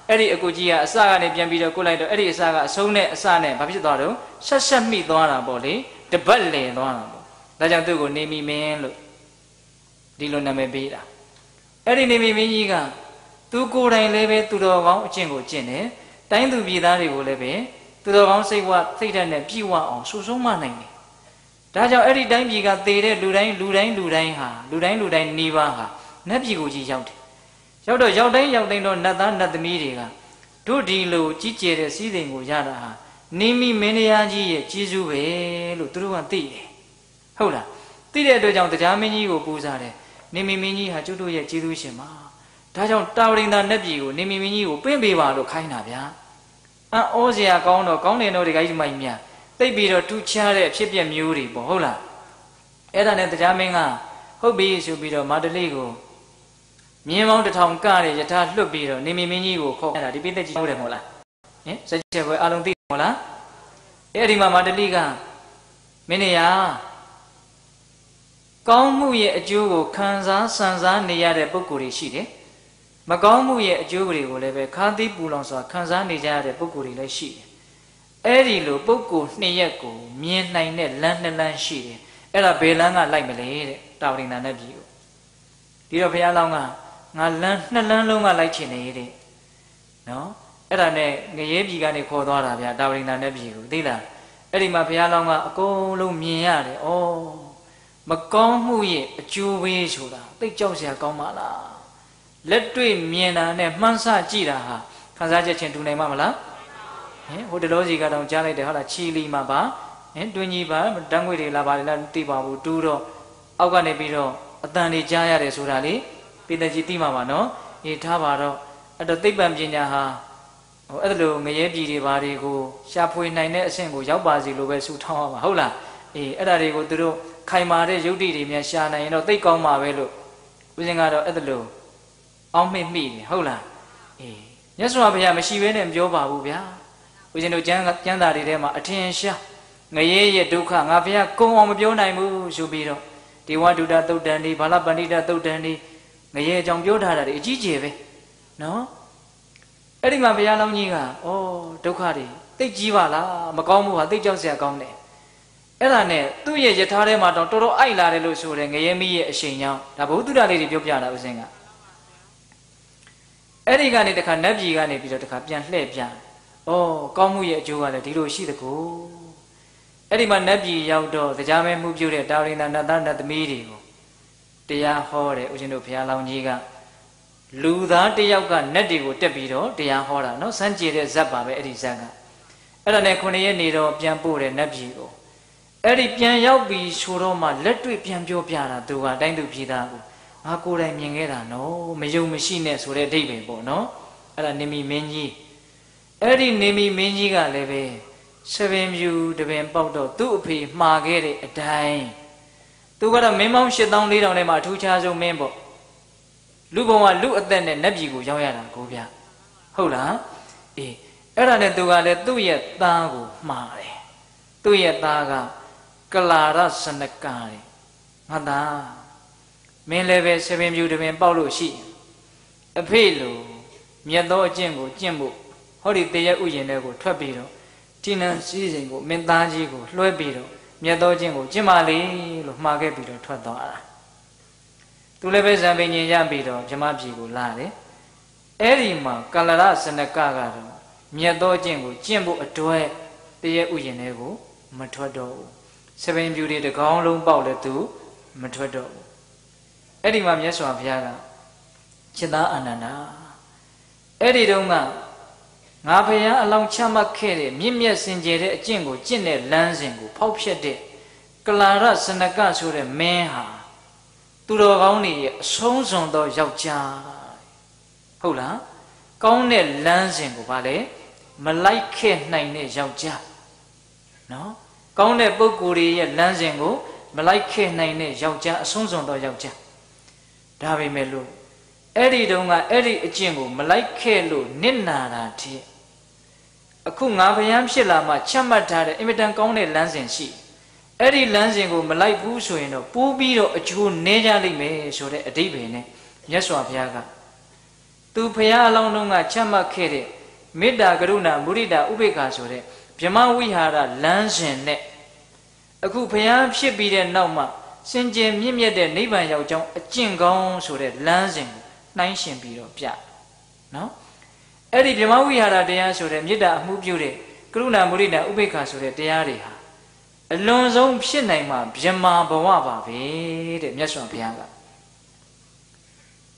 အဲ့ဒီအကူကြီးကအစကနေပြန်ပြီးတော့ကိုလိုက်တော့အဲ့ဒီအစကအဆုံးနဲ့အစနဲ့ဘာဖြစ်သွားတော့ဆက်ဆက်မိသွားတာပေါ့လေတပတ်လည်သွားတာပေါ့ဒါကြောင့်သူ့ကိုနေမိမင်းလို့ဒီလိုနာမည်ပေးတာအဲ့ဒီနေမိမင်းကြီးကသူကိုယ်တိုင်လည်းပဲသူတော်ကောင်းအကျင့်ကိုကျင့်တယ်တိုင်းသူပြည်သားတွေကိုလည်းပဲသူတော်ကောင်းစိတ်ဝစိတ်ဓာတ်နဲ့ပြည့်ဝအောင်ဆူဆုံးမနိုင်တယ် ဒါကြောင့်အဲ့ဒီတိုင်းပြည်ကသေတဲ့လူတိုင်းလူတိုင်းလူတိုင်းဟာလူတိုင်းလူတိုင်းနေပါဟာနတ်ပြည်ကိုကြီးရောက်တယ်ရောက်တော့ရောက်တိုင်းရောက်တိုင်းတော့နတ်သားနတ်သမီးတွေကတို့ဒီလိုကြီးကျယ်တဲ့စည်းစိမ်ကိုရတာဟာနိမိမင်းတရားကြီးရဲ့ကြီးစုပဲလို့သူတို့ကသိတယ်ဟုတ်လားသိတဲ့အတွက်ကြောင့်တရားမင်းကြီးကိုပူဇော်တယ်နိမိမင်းကြီးဟာကျွတ်တို့ရဲ့ကြီးစုရှင်ပါဒါကြောင့်တာဝရိန္ဒာနတ်ပြည်ကိုနိမိမင်းကြီးကိုပင့်ပေးပါလို့ခိုင်းတာဗျာအံ့ဩစရာကောင်းတော့ကောင်းတယ်တော့ဒီကိစ္စမိုက်မြ သိပြီးတော့ထူးခြားတဲ့အဖြစ်ပြက်မျိုးတွေပေါ့ဟုတ်လားအဲ့ဒါနဲ့တရားမင်းကဟုတ်ပြီဆိုပြီးတော့မာတလေးကိုမြင်းမောင်းတစ်ထောင်ကတဲ့ယထာလွတ်ပြီးတော့နေမီမင်းကြီးကိုခေါ်တာဒီပိသက်ကြီးဟုတ်တယ်မဟုတ်လားဟင်စက်ချက်ပွဲအလုံးသိတယ်မဟုတ်လားအဲ့ဒီမှာမာတလိကမင်းနေရကောင်းမှုရဲ့အကျိုးကိုခံစားစံစားနေရတဲ့ပုဂ္ဂိုလ်တွေရှိတယ်မကောင်းမှုရဲ့အကျိုးတွေကိုလည်းပဲခါးသီးပူလောင်စွာခံစားနေကြရတဲ့ပုဂ္ဂိုလ်တွေလည်းရှိတယ် အဲ့ဒီလိုပုဂ္ဂိုလ်နှစ်ရက်ကိုမြင်နိုင်တဲ့လမ်းနှစ်လမ်းရှိတယ်အဲ့ဒါဘယ်လမ်းကလိုက်မလဲတဲ့တာဝရိန္ဒာနဲ့ပြည်ကိုဒီတော့ဘုရားလောင်းကငါလမ်းနှစ်လမ်းလုံးကလိုက်ချင်နေတဲ့နော်အဲ့ဒါနဲ့ငရဲပြည်ကနေခေါ်သွားတာဗျာတာဝရိန္ဒာနဲ့ပြည်ကိုသိလားအဲ့ဒီမှာဘုရားလောင်းကအကုန်လုံးမြင်ရတယ်ဩမကောင်းမှုရဲ့အကျိုးပေးဆိုတာသိကြောက်စရာကောင်းပါလားလက်တွေ့မြင်တာနဲ့မှန်းဆကြည့်တာဟာခံစားချက်ချင်းတူနိုင်မှာမလား ဟင်ဟိုတလောစီကတော့ကြားလိုက်တယ်ဟုတ်လားချီလီမှာပါဟင်တွင်ကြီးပါတန်းငွေတွေလာပါလေလားသိပါဘူးတူးတော့အောက်ကနေပြီးတော့အတန်တွေကြားရတယ်ဆိုတာလေပိတကြီးသိမှာပါနော်အေးထားပါတော့အဲ့တော့သိပ္ပံပညာဟာဟိုအဲ့လိုငရဲပြည်တွေဘာတွေကိုရှာဖွေနိုင်တဲ့အဆင့်ကိုရောက်ပါစီလို့ပဲဆူထောင်းရမှာဟုတ်လားအေးအဲ့ဒါတွေကိုသူတို့ခိုင်မာတဲ့ယုတ်တိတွေများရှာနိုင်ရင်တော့သိကောင်းမှာပဲလို့ဦးဇင်းကတော့အဲ့လိုအောင်းမိမိတယ်ဟုတ်လားအေးမြတ်စွာဘုရားမရှိဘဲနဲ့မပြောပါဘူးဗျာ ဦးဇင်းတို့ကျမ်းကျမ်းစာတွေထဲမှာအထင်ရှားငရဲရဲ့ဒုက္ခငါဘုရားကုံအောင်မပြောနိုင်ဘူးဆိုပြီးတော့ဒေဝဒုဒသုတ်တန်ဒီဘာလပဏိတသုတ်တန်ဒီငရဲအကြောင်းပြောထားတာတွေအကြီးကျယ်ပဲနော်အဲ့ဒီမှာဘုရားလောင်းကြီးကဩဒုက္ခတွေသိကြီးပါလားမကောင်းဘူးဟာသိကြောက်စရာကောင်းတယ်အဲ့ဒါနဲ့သူ့ရဲ့ယထာထဲမှာတော့တော်တော်အိုက်လာတယ်လို့ဆိုတယ်ငရဲမီးရဲ့အရှိန်ကြောင့်ဒါဘုဒ္ဓတာလေးတွေပြောပြတာဦးစင်ကအဲ့ဒီကနေတခါနတ်ပြည်ကနေပြီးတော့တခါပြန်လှည့်ပြန် ဩကောင်းမှုရဲ့အကျိုးကလည်းဒီလိုရှိတကူအဲ့ဒီမှာနတ်ပြည်ရောက်တော့တရားမဲမှုပြုတဲ့တာဝရိန္ဒနတ်သားနတ်သမီးတွေကိုတရားဟောတယ်ဦးဇင်းတို့ဘုရားလောင်းကြီးကလူသားတယောက်ကနတ်တွေကိုတက်ပြီးတော့တရားဟောတာနော်စမ်းကြည်တဲ့ဇက်ပါပဲအဲ့ဒီဇက်ကအဲ့ဒါနဲ့ခုနှစ်ရက်နေတော့ပြန်ပို့တယ်နတ်ပြည်ကိုအဲ့ဒီပြန်ရောက်ပြီးဆိုတော့မှလက်တွေ့ပြန်ပြောပြတာသူကတိုင်းသူပြည်သားကိုငါကိုယ်တိုင်မြင်ခဲ့တာနော်မယုံမရှိနဲ့ဆိုတဲ့အဓိပ္ပာယ်ပေါ့နော်အဲ့ဒါနေမီမင်းကြီး အဲ့ဒီနေမီမင်းကြီးကလည်းပဲဆပင်ဖြူတပင်ပေါက်တော့သူ့အဖေမှားခဲ့တဲ့အတိုင်းသူကတော့မင်းမောင်း8400ထဲမှာအထူးခြားဆုံးမင်းပေါ့လူဘုံကလူအသက်နဲ့နတ်ပြည်ကိုရောက်ရတာကိုဗျဟုတ်လားအေးအဲ့ဒါနဲ့သူကလည်းသူ့ရဲ့သားကိုမှားတယ်သူ့ရဲ့သားကကလာရစနကာတယ်ငါသားမင်းလည်းပဲဆပင်ဖြူတပင်ပေါက်လို့ရှိအဖေလိုမြတ်သောအကျင့်ကိုကျင့်ဖို့ ဟောဒီတရဥယျင်တွေကိုထွက်ပြီးတော့တိနံစည်းစိမ်ကိုမင်းသားကြီးကိုလွှဲပြီးတော့မြတ်သောကျင့်ကိုကျင့်ပါလေလို့မှာခဲ့ပြီးတော့ထွက်သွားတာသူလည်းပဲဇံပင်ញင်ရပြီးတော့ဗြဟ္မပြည်ကိုလာတယ်အဲ့ဒီမှာကလရစနကကတော့မြတ်သောကျင့်ကိုကျင့်ဖို့အတွက်တရဥယျင်တွေကိုမထွက်တော့ဘူးစပင်ပြူတွေတကောင်းလုံးပေါက်လဲသူမထွက်တော့ဘူးအဲ့ဒီမှာမြတ်စွာဘုရားကจิตသားအာနန္ဒာအဲ့ဒီတုန်းက ငါဖယားအလောင်းချမှတ်ခဲ့တဲ့မြင့်မြတ်စင်ကြယ်တဲ့အကျင့်ကိုကျင့်တဲ့လမ်းစဉ်ကိုဖောက်ဖျက်တဲ့ကလာရစနကဆိုတဲ့မင်းဟာသူတော်ကောင်းတွေရဲ့အဆုံးစွန်သောယောက်ျားဟုတ်လားကောင်းတဲ့လမ်းစဉ်ကိုဗာလေမလိုက်ခဲ့နိုင်တဲ့ယောက်ျားနော်ကောင်းတဲ့ပုဂ္ဂိုလ်တွေရဲ့လမ်းစဉ်ကိုမလိုက်ခဲ့နိုင်တဲ့ယောက်ျားအဆုံးစွန်သောယောက်ျားဒါပေမဲ့လို့အဲ့ဒီတုန်းကအဲ့ဒီအကျင့်ကိုမလိုက်ခဲ့လို့နစ်နာတာတည်း အခုငါဗျံဖြစ်လာမှချမှတ်ထားတဲ့အင်မတန်ကောင်းတဲ့လမ်းစဉ်ရှိအဲ့ဒီလမ်းစဉ်ကိုမလိုက်ဘူးဆိုရင်တော့ပိုးပြီးတော့အကျိုးနည်းကြလိမ့်မယ်ဆိုတဲ့အဓိပ္ပာယ်နဲ့မြတ်စွာဘုရားကသူဖရာအလောင်းလုံးကချမှတ်ခဲ့တဲ့မေတ္တာကရုဏာမုဒိတာဥပေက္ခဆိုတဲ့ဗြဟ္မဝိဟာရလမ်းစဉ်နဲ့အခုဖရာဖြစ်ပြီးတဲ့နောက်မှာစင်ကြယ်မြင့်မြတ်တဲ့နိဗ္ဗာန်ရောက်ကြောင်းအကျင့်ကောင်းဆိုတဲ့လမ်းစဉ်ကိုနှိုင်းရှင်ပြီးတော့ပြနော် အဲ့ဒီဗြဟ္မဝိဟာရတရားဆိုတဲ့မေတ္တာအမှုပြုတဲ့ကရုဏာမုဒိတာဥပေက္ခဆိုတဲ့တရားတွေဟာအလွန်ဆုံးဖြစ်နိုင်မှာဗြဟ္မာဘဝပါပဲတဲ့မြတ်စွာဘုရားက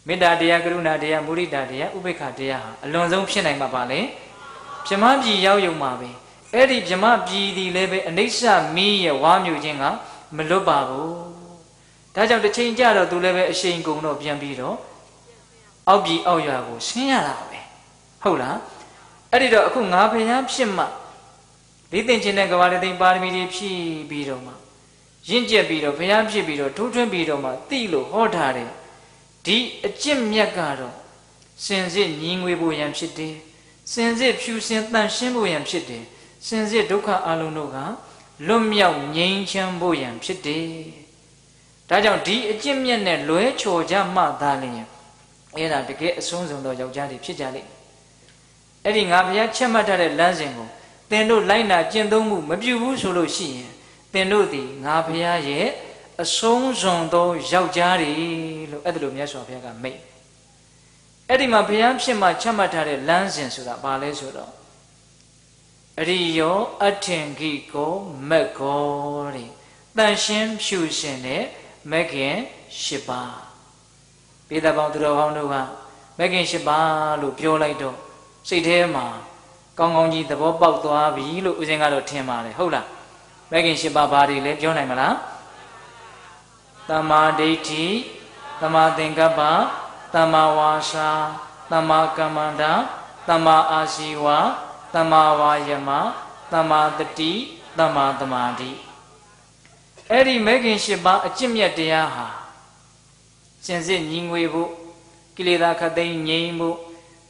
မေတ္တာတရားကရုဏာတရားမုဒိတာတရားဥပေက္ခတရားဟာအလွန်ဆုံးဖြစ်နိုင်မှာပါလေဗြဟ္မာပြည်ရောက်ယုံမှာပဲအဲ့ဒီဗြဟ္မာပြည်ဒီလည်းပဲအနိစ္စမီးရဲ့ဝါမြူခြင်းကမလွတ်ပါဘူးဒါကြောင့်တစ်ချိန်ကြတော့သူလည်းပဲအရှိန်ကုန်တော့ပြန်ပြီးတော့အောက်ပြည်အောက်ရွာကိုဆင်းရတာပဲ ဟုတ်လားအဲ့ဒီတော့အခုငါဖျားဖြစ်မှလေးတင်ခြင်းတဲ့ကဘာလေးသိပါရမီတွေဖြည့်ပြီးတော့မှရင့်ကျက်ပြီးတော့ဘုရားဖြစ်ပြီးတော့ထိုးထွင်းပြီးတော့မှတိလို့ဟောထားတယ်ဒီအကျင့်မြတ်ကတော့စင်စစ်ညီငွေဖို့ရန်ဖြစ်တယ်စင်စစ်ဖြူစင်တန်ရှင်းဖို့ရန်ဖြစ်တယ်စင်စစ်ဒုက္ခအလုံးတို့ကလွတ်မြောက်ငြိမ်းချမ်းဖို့ရန်ဖြစ်တယ်ဒါကြောင့်ဒီအကျင့်မြတ်နဲ့လွဲချော်ကြမှသာလျှင်အဲ့ဒါတကယ်အဆုံးစုံသောယောက်ျားတွေဖြစ်ကြလိမ့် အဲ့ဒီငါဘုရားချက်မှတ်ထားတဲ့လမ်းစဉ်ကိုသင်တို့လိုက်နာကျင့်သုံးမှုမပြုဘူးဆိုလို့ရှိရင်သင်တို့သည်ငါဘုရားရဲ့အဆုံးစွန်သောယောက်ျားတွေလို့အဲ့ဒါလိုမြတ်စွာဘုရားကမိတ်အဲ့ဒီမှာဘုရားဖြစ်မှချက်မှတ်ထားတဲ့လမ်းစဉ်ဆိုတာဘာလဲဆိုတော့အရိယောအထင်ခိကိုမက်ကောတဲ့တန်ရှင်းဖြူရှင်တဲ့မက်ခင်၈ပါးပိဿပေါင်းသူတော်ကောင်းတို့ကမက်ခင်၈ပါးလို့ပြောလိုက်တော့ စိတ်ထဲမှာကောင်းကောင်းကြီးသဘောပေါက်သွားပြီလို့ဦးဇင်းကတော့ထင်ပါတယ်ဟုတ်လားမဂ်ခင်၈ပါးဘာတွေလဲပြောနိုင်မလားတမ္မာဒိဋ္ဌိတမ္မာသင်္ကပ္ပတမ္မာဝါစာတမ္မာကမ္မန္တာတမ္မာအာရှိဝတမ္မာဝါယမတမ္မာတတိတမ္မာသမာဓိအဲ့ဒီမဂ်ခင်၈ပါးအကျင့်မြတ်တရားဟာစင်စစ်ညီငွေဖို့ကိလေသာခတ်သိမ်းငြိမ်းဖို့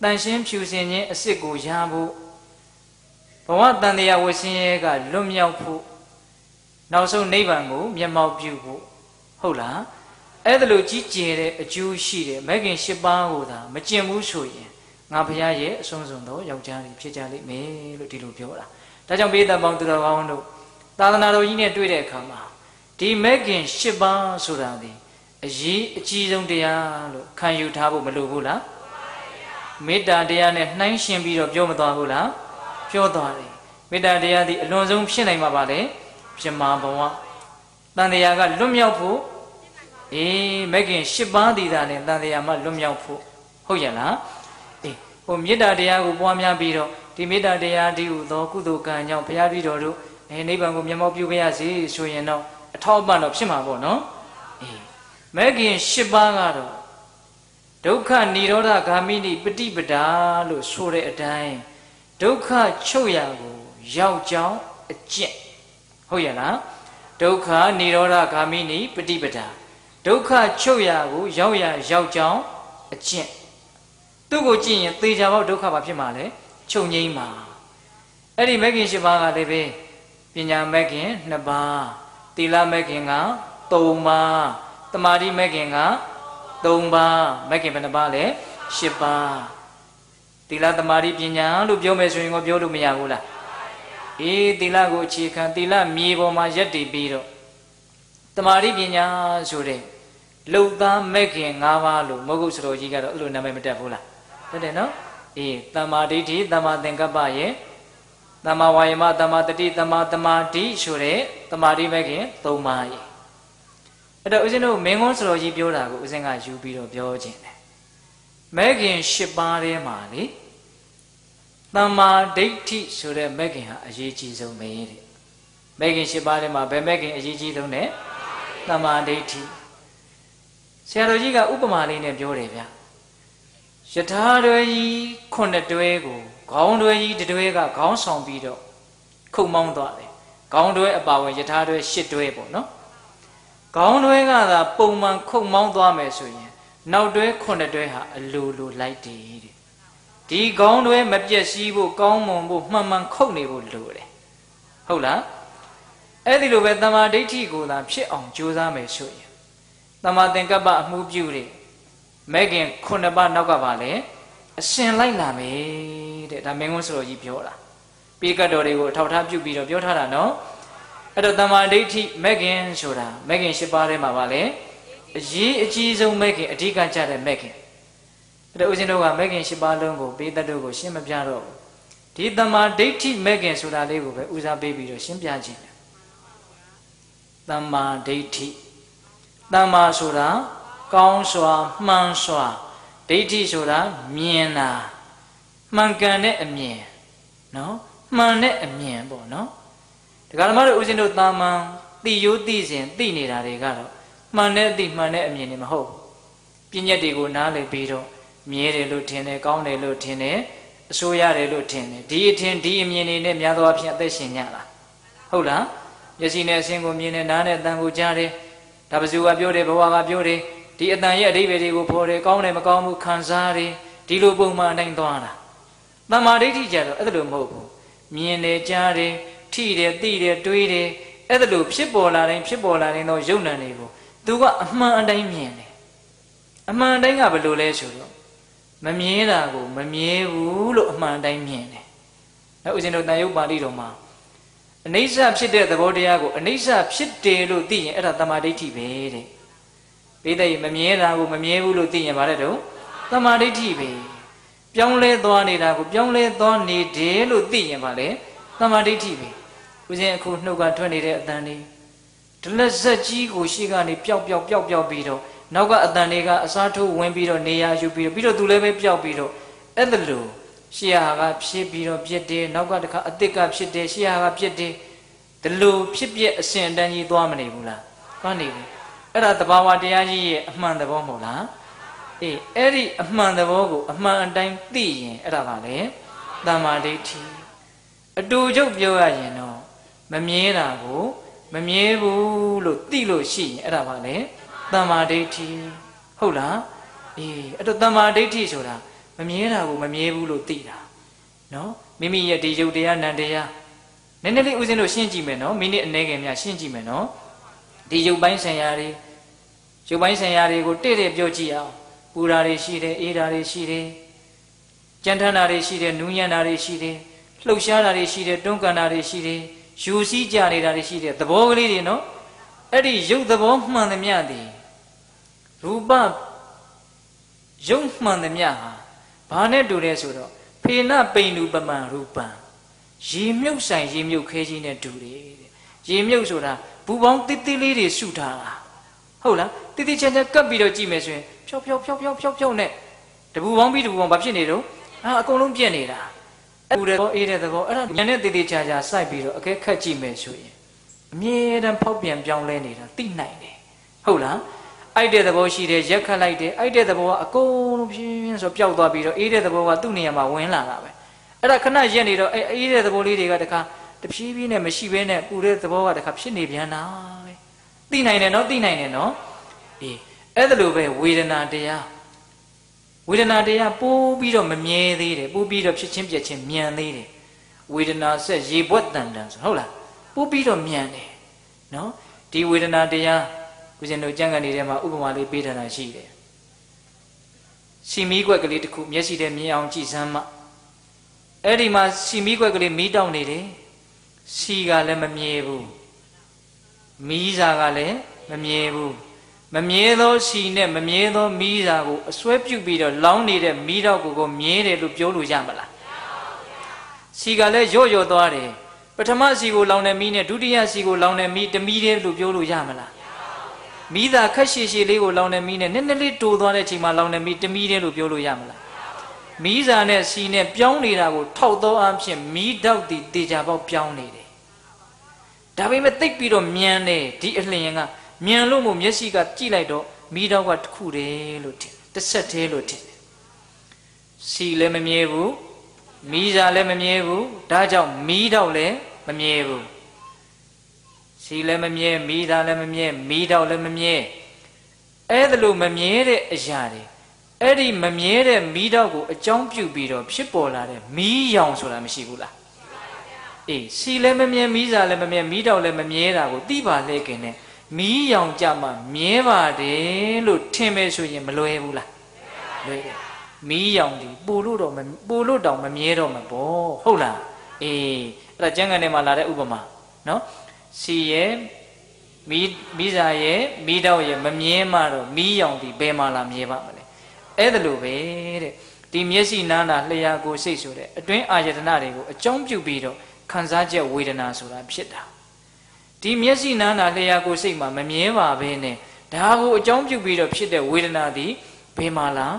တန်ရှင်းဖြူစင်ခြင်းအစ်စ်ကိုရဖို့ဘဝတန်တရားဝဆင်းရဲကလွတ်မြောက်ဖို့နောက်ဆုံးနိဗ္ဗာန်ကိုမျက်မှောက်ပြုဖို့ဟုတ်လားအဲ့ဒါလိုကြီးကျယ်တဲ့အကျိုးရှိတဲ့မဂ်ခင်၈ပါးကိုသာမကျင့်ဘူးဆိုရင်ငါဘုရားရဲ့အဆုံးစွန်သောယောက်ျားတွေဖြစ်ကြလိမ့်မယ်လို့ဒီလိုပြောတာဒါကြောင့်ဘေးတပေါင်းသူတော်ကောင်းတို့သာသနာတော်ကြီးနဲ့တွေ့တဲ့အခါမှာဒီမဂ်ခင်၈ပါးဆိုတာဒီအရေးအကြီးဆုံးတရားလို့ခံယူထားဖို့မလိုဘူးလား မေတ္တာတရားနဲ့နှိုင်းရှင်ပြီးတော့ပြောမသွားဘူးလားပြောသွားတယ်မေတ္တာတရားသည်အလွန်ဆုံးဖြစ်နိုင်မှာပါလေပြမဘဝတန်တရားကလွတ်မြောက်ဖို့အေးမကင်၈ပါးတည်တာနဲ့တန်တရားမှလွတ်မြောက်ဖို့ဟုတ်ရဲ့လားအေးဟိုမေတ္တာတရားကိုပွားများပြီးတော့ဒီမေတ္တာတရားဒီဟုသောကုသိုလ်ကံကြောင့်ဘုရားပြည်တော်တို့အဲနိဗ္ဗာန်ကိုမျက်မှောက်ပြုခဲ့ရစီဆိုရင်တော့အထောက်အပံ့တော့ဖြစ်မှာပေါ့နော်အေးမကင်၈ပါးကတော့ ဒုက္ခនិရောဓဂ ामि နိပฏิပဒါလို့ဆိုတဲ့အတိုင်းဒုက္ခချုပ်ရာကိုရောက်ကြောင်းအကျင့်ဟုတ်ရဲ့လားဒုက္ခនិရောဓဂ ामि နိပฏิပဒါဒုက္ခချုပ်ရာကိုရောက်ရရောက်ကြောင်းအကျင့်သူ့ကိုကြည့်ရင်သေချာပေါက်ဒုက္ခပါဖြစ်မှာလေချုပ်ငိမ့်မှာအဲ့ဒီမဂ်ခင်၈ပါးကလည်းပဲပညာမဂ်ခင်2ပါးသီလမဂ်ခင်က3ပါးတမာတိမဂ်ခင်က 3ပါးမဂ်ခင်ဘယ်နှပါးလဲ10ပါးသီလသမာဓိပညာလို့ပြောမယ်ဆိုရင်ကိုပြောလို့မရဘူးလားအေးသီလကိုအခြေခံသီလမြေပေါ်မှာရက်တည်ပြီးတော့သမာဓိပညာဆိုတဲ့လှုပ်သားမဂ်ခင်၅ပါးလို့မဟုတ်စတော်ကြီးကတော့အဲ့လိုနာမည်မတက်ဘူးလားတက်တယ်နော်အေးတမ္မာဒိဋ္ဌိတမ္မာသင်္ကပ္ပရဲ့တမ္မာဝါယမတမ္မာတတိတမ္မာတမာတိဆိုတဲ့တမာတိမဂ်ခင်၃ပါးရဲ့ အဲ့တော့ဦးဇင်းတို့မင်းကုန်းစတော်ကြီးပြောတာကိုဦးဇင်းကယူပြီးတော့ပြောခြင်းတယ်မဲခင်၈ပါးထဲမှာလေတမ္မာဒိဋ္ဌိဆိုတဲ့မဲခင်ဟာအရေးကြီးဆုံးပဲတဲ့မဲခင်၈ပါးထဲမှာဘယ်မဲခင်အရေးကြီးဆုံးလဲတမ္မာဒိဋ္ဌိဆရာတော်ကြီးကဥပမာလေးနဲ့ပြောတယ်ဗျယထာတွဲကြီးခုနှစ်တွဲကိုခေါင်းတွဲကြီးတစ်တွဲကခေါင်းဆောင်ပြီးတော့ခုတ်မောင်းသွားတယ်ခေါင်းတွဲအပါဝင်ယထာတွဲ၈တွဲပေါ့နော် ခေါင်းတွဲကသာပုံမှန်ခုတ်မောင်းသွားမယ်ဆိုရင်နောက်တွဲခုနှစ်တွဲဟာအလိုလိုလိုက်တည်တဲ့ဒီခေါင်းတွဲမပြက်စီးဖို့ကောင်းမွန်ဖို့မှန်မှန်ခုတ်နေဖို့လိုတယ်ဟုတ်လားအဲ့ဒီလိုပဲတမာဒိဋ္ဌိကိုသာဖြစ်အောင်ကြိုးစားမယ်ဆိုရင်တမာသင်္ကပ္ပအမှုပြုတဲ့မဲခင်ခုနှစ်ပါးနောက်ကပါလေအရှင်လိုက်လာမယ်တဲ့ဒါမင်းကွန်းဆိုတော်ကြီးပြောတာပေကတ်တော်တွေကိုအထောက်ထားပြုပြီးတော့ပြောထားတာနော် အဲ့တော့တမ္မာဒိဋ္ဌိမဂ်ခင်ဆိုတာမဂ်ခင်၈ပါးထဲမှာပါလေအရေးအကြီးဆုံးမဂ်ခင်အဓိကကြတဲ့မဂ်ခင်အဲ့တော့ဦးဇင်းတို့ကမဂ်ခင်၈ပါးလုံးကိုပေးတတ်တို့ကိုရှင်းမပြတော့ဘူးဒီတမ္မာဒိဋ္ဌိမဂ်ခင်ဆိုတာလေးကိုပဲဦးစားပေးပြီးတော့ရှင်းပြခြင်းတယ်တမ္မာဒိဋ္ဌိတမ္မာဆိုတာကောင်းစွာမှန်စွာဒိဋ္ဌိဆိုတာမြင်တာမှန်ကန်တဲ့အမြင်နော်မှန်တဲ့အမြင်ပေါ့နော် ဒကာဓမ္မတို့ဦးဇင်းတို့တာမန်သိရိုးသိစဉ်သိနေတာတွေကတော့မှန်တဲ့အသိမှန်တဲ့အမြင်တွေမဟုတ်ဘူးပြဉ္ညက်တွေကိုနားလည်ပြီးတော့မြဲတယ်လို့ထင်တယ်ကောင်းတယ်လို့ထင်တယ်အဆိုးရတယ်လို့ထင်တယ်ဒီအထင်ဒီအမြင်တွေနဲ့များသောအားဖြင့်အသက်ရှင်ကြတာဟုတ်လားမျက်စိနဲ့အဆင်းကိုမြင်တယ်နားနဲ့အတန်ကိုကြားတယ်ဒါပစုကပြောတယ်ဘဝကပြောတယ်ဒီအတန်ရဲ့အဓိပ္ပာယ်တွေကိုဖော်တယ်ကောင်းတယ်မကောင်းဘူးခံစားတယ်ဒီလိုပုံမှန်အတိုင်းသွားတာတမ္မာဒိဋ္ဌိကြတော့အဲ့ဒါလိုမဟုတ်ဘူးမြင်တယ်ကြားတယ် ထိတယ်သိတယ်တွေးတယ်အဲ့ဒါလိုဖြစ်ပေါ်လာတိုင်းဖြစ်ပေါ်လာတိုင်းတော့ယုံ nant တွေကိုသူကအမှန်အတိုင်းမြင်တယ်အမှန်အတိုင်းကဘယ်လိုလဲဆိုတော့မမြဲတာကိုမမြဲဘူးလို့အမှန်အတိုင်းမြင်တယ်အဲဦးဇင်းတို့တန်ရုပ်ပါဠိတော်မှာအနိစ္စဖြစ်တဲ့သဘောတရားကိုအနိစ္စဖြစ်တယ်လို့သိရင်အဲ့ဒါတမာဒိဋ္ဌိပဲတဲ့ပိဋိမမြဲတာကိုမမြဲဘူးလို့သိရင်ဗါတဲ့တော့တမာဒိဋ္ဌိပဲပြောင်းလဲသွားနေတာကိုပြောင်းလဲသွားနေတယ်လို့သိရင်ဗါလေတမာဒိဋ္ဌိပဲ ဦးဇင်းအခုနှုတ်ကထွက်နေတဲ့အတန်လေးဒလက်ဆက်ကြီးကိုရှေ့ကနေပျောက်ပျောက်ပျောက်ပျောက်ပြီးတော့နောက်ကအတန်တွေကအစားထိုးဝင်ပြီးတော့နေရာယူပြီးတော့ပြီးတော့သူလည်းပဲပျောက်ပြီးတော့အဲ့ဒါလို့ရှေ့ဟာကဖြစ်ပြီးတော့ပြစ်တယ်နောက်ကတခါအစ်စ်ကဖြစ်တယ်ရှေ့ဟာကပြစ်တယ်ဒီလိုဖြစ်ပြအစဉ်အတန်းကြီးသွားမနေဘူးလားသွားနေတယ်အဲ့ဒါတဘာဝတရားကြီးရဲ့အမှန်သဘောမဟုတ်လားအေးအဲ့ဒီအမှန်သဘောကိုအမှန်အတိုင်းသိရင်အဲ့ဒါကလေတမ္မာဒိဋ္ဌိအတူချုပ်ပြောရရင်တော့ မမြဲတာကိုမမြဲဘူးလို့သိလို့ရှိရင်အဲ့ဒါပါလေတမ္မာဒိဋ္ဌိဟုတ်လားအေးအဲ့တော့တမ္မာဒိဋ္ဌိဆိုတာမမြဲတာကိုမမြဲဘူးလို့သိတာနော်မိမိရဲ့ဒီယုတ်တရားနံတရားနည်းနည်းလေးဦးဇင်းတို့ရှင်းကြည့်မယ်နော်မိနစ်အနည်းငယ်များရှင်းကြည့်မယ်နော်ဒီယုတ်ပိုင်းဆံရတွေယုတ်ပိုင်းဆံရတွေကိုတဲ့တဲ့ပြောကြည့်အောင်ပူတာတွေရှိတယ်အေးတာတွေရှိတယ်ကြမ်းထမ်းတာတွေရှိတယ်နူးညံ့တာတွေရှိတယ်လှုပ်ရှားတာတွေရှိတယ်တွန်းကန်တာတွေရှိတယ် ယူစည်းကြနေတာတွေရှိတယ်သဘောကလေးတွေနော်အဲ့ဒီရုပ်သဘောမှန်သမျှသည်ရူပရုပ်မှန်သမျှဟာဘာနဲ့တူလဲဆိုတော့ဖေနပိန်လူပမံရူပံရေမြုပ်ဆိုင်ရေမြုပ်ခဲကြီးနဲ့တူတယ်တဲ့ရေမြုပ်ဆိုတာဘူပေါင်းတိတိလေးတွေစုထားတာဟုတ်လားတိတိချာချာကပ်ပြီးတော့ကြည့်မယ်ဆိုရင်ဖြောက်ဖြောက်ဖြောက်ဖြောက်ဖြောက်ဖြောက်နဲ့တပူပေါင်းပြီးတပူပေါင်းဘာဖြစ်နေတော့အာအကုန်လုံးပြက်နေတာ ပူတဲ့ဘောအေးတဲ့သဘောအဲ့ဒါဉာဏ်နဲ့တိတိချာချာစိုက်ပြီးတော့အကဲခတ်ကြည့်မယ်ဆိုရင်အမြဲတမ်းဖောက်ပြန်ပြောင်းလဲနေတာသိနိုင်တယ်ဟုတ်လားအိုက်တဲ့သဘောရှိတယ်ရက်ခတ်လိုက်တယ်အိုက်တဲ့သဘောကအကုန်လုံးဖြင်းဆိုပျောက်သွားပြီးတော့အေးတဲ့သဘောကသူ့နေရာမှာဝင်လာတာပဲအဲ့ဒါခဏရက်နေတော့အဲအေးတဲ့သဘောလေးတွေကတခါတဖြည်းဖြည်းနဲ့မရှိဘဲနဲ့ပူတဲ့သဘောကတခါဖြစ်နေပြန်တာပဲသိနိုင်တယ်နော်သိနိုင်တယ်နော်အေးအဲ့ဒါလိုပဲဝေဒနာတရား ဝေဒနာတရားပိုးပြီးတော့မမြဲသေးတယ်ပိုးပြီးတော့ဖြစ်ချင်းပြက်ချင်းမြန်သေးတယ်ဝေဒနာဆက်ရေဘွက်တန်တန်ဆိုဟုတ်လားပိုးပြီးတော့မြန်တယ်နော်ဒီဝေဒနာတရားဦးဇင်းတို့ကြံ့ကန်နေတဲ့မှာဥပမာလေးပေးထားတာရှိတယ်စီမီးကွက်ကလေးတစ်ခုမျက်စိထဲမြင်အောင်ကြည့်စမ်းမှအဲ့ဒီမှာစီမီးကွက်ကလေးမီးတောက်နေတယ်စီကလည်းမမြဲဘူးမီးစာကလည်းမမြဲဘူး မမြဲသောစီနဲ့မမြဲသောမီးစာကိုအစွဲပြုတ်ပြီးတော့လောင်းနေတဲ့မီးတော့ကိုကိုမြဲတယ်လို့ပြောလို့ရမလားစီကလည်းရော့ရော့သွားတယ်ပထမစီကိုလောင်တဲ့မီးနဲ့ဒုတိယစီကိုလောင်တဲ့မီးတမီးတည်းလို့ပြောလို့ရမလားမီးသာခက်ရှည်ရှည်လေးကိုလောင်တဲ့မီးနဲ့နည်းနည်းလေးတိုးသွားတဲ့အချိန်မှာလောင်တဲ့မီးတမီးတည်းလို့ပြောလို့ရမလားမီးစာနဲ့စီနဲ့ပြောင်းနေတာကိုထောက်သောအဖြစ်မီးတောက်တည်တေချာပေါက်ပြောင်းနေတယ်ဒါပေမဲ့တိတ်ပြီးတော့မြန်တယ်ဒီအလျင်က မြန်လို့မို့မျက်စိကကြည့်လိုက်တော့မီးတောက်ကတစ်ခုတည်းလို့ထင်တစ်ဆက်တည်းလို့ထင်တယ်စီလည်းမမြဲဘူးမီးစာလည်းမမြဲဘူးဒါကြောင့်မီးတောက်လည်းမမြဲဘူးစီလည်းမမြဲမီးသားလည်းမမြဲမီးတောက်လည်းမမြဲအဲ့ဒါလို့မမြဲတဲ့အရာတွေအဲ့ဒီမမြဲတဲ့မီးတောက်ကိုအကြောင်းပြုပြီးတော့ဖြစ်ပေါ်လာတဲ့မီးရောင်ဆိုတာမရှိဘူးလားအေးစီလည်းမမြဲမီးစာလည်းမမြဲမီးတောက်လည်းမမြဲတာကိုသိပါလေခင်နဲ့ မီးရောင်ကြမှာမြဲပါတယ်လို့ထင်မယ်ဆိုရင်မလွယ်ဘူးလားလွယ်တယ်မီးရောင်ဒီပူလို့တော့မပူလို့တောင်မမြဲတော့မှာပေါ့ဟုတ်လားအေးအဲ့ဒါကျမ်းဂန်ထဲမှာလာတဲ့ဥပမာနော်စီရဲ့မီးမီးစာရဲ့မီးတော့ရဲ့မမြဲမှတော့မီးရောင်ဒီဘယ်မှာလာမြဲပါမလဲအဲ့ဒါလိုပဲတဲ့ဒီမျက်စိနားနာလျှာကိုစိတ်ဆိုတဲ့အတွင်းအာယတနာတွေကိုအကြောင်းပြုပြီးတော့ခံစားချက်ဝေဒနာဆိုတာဖြစ်တာ ဒီမျက်စိနားနာလျှာကိုစိတ်မှာမမြဲပါဘဲနဲ့ဒါကိုအကြောင်းပြုပြီးတော့ဖြစ်တဲ့ဝေဒနာသည်ဘယ်မှာလား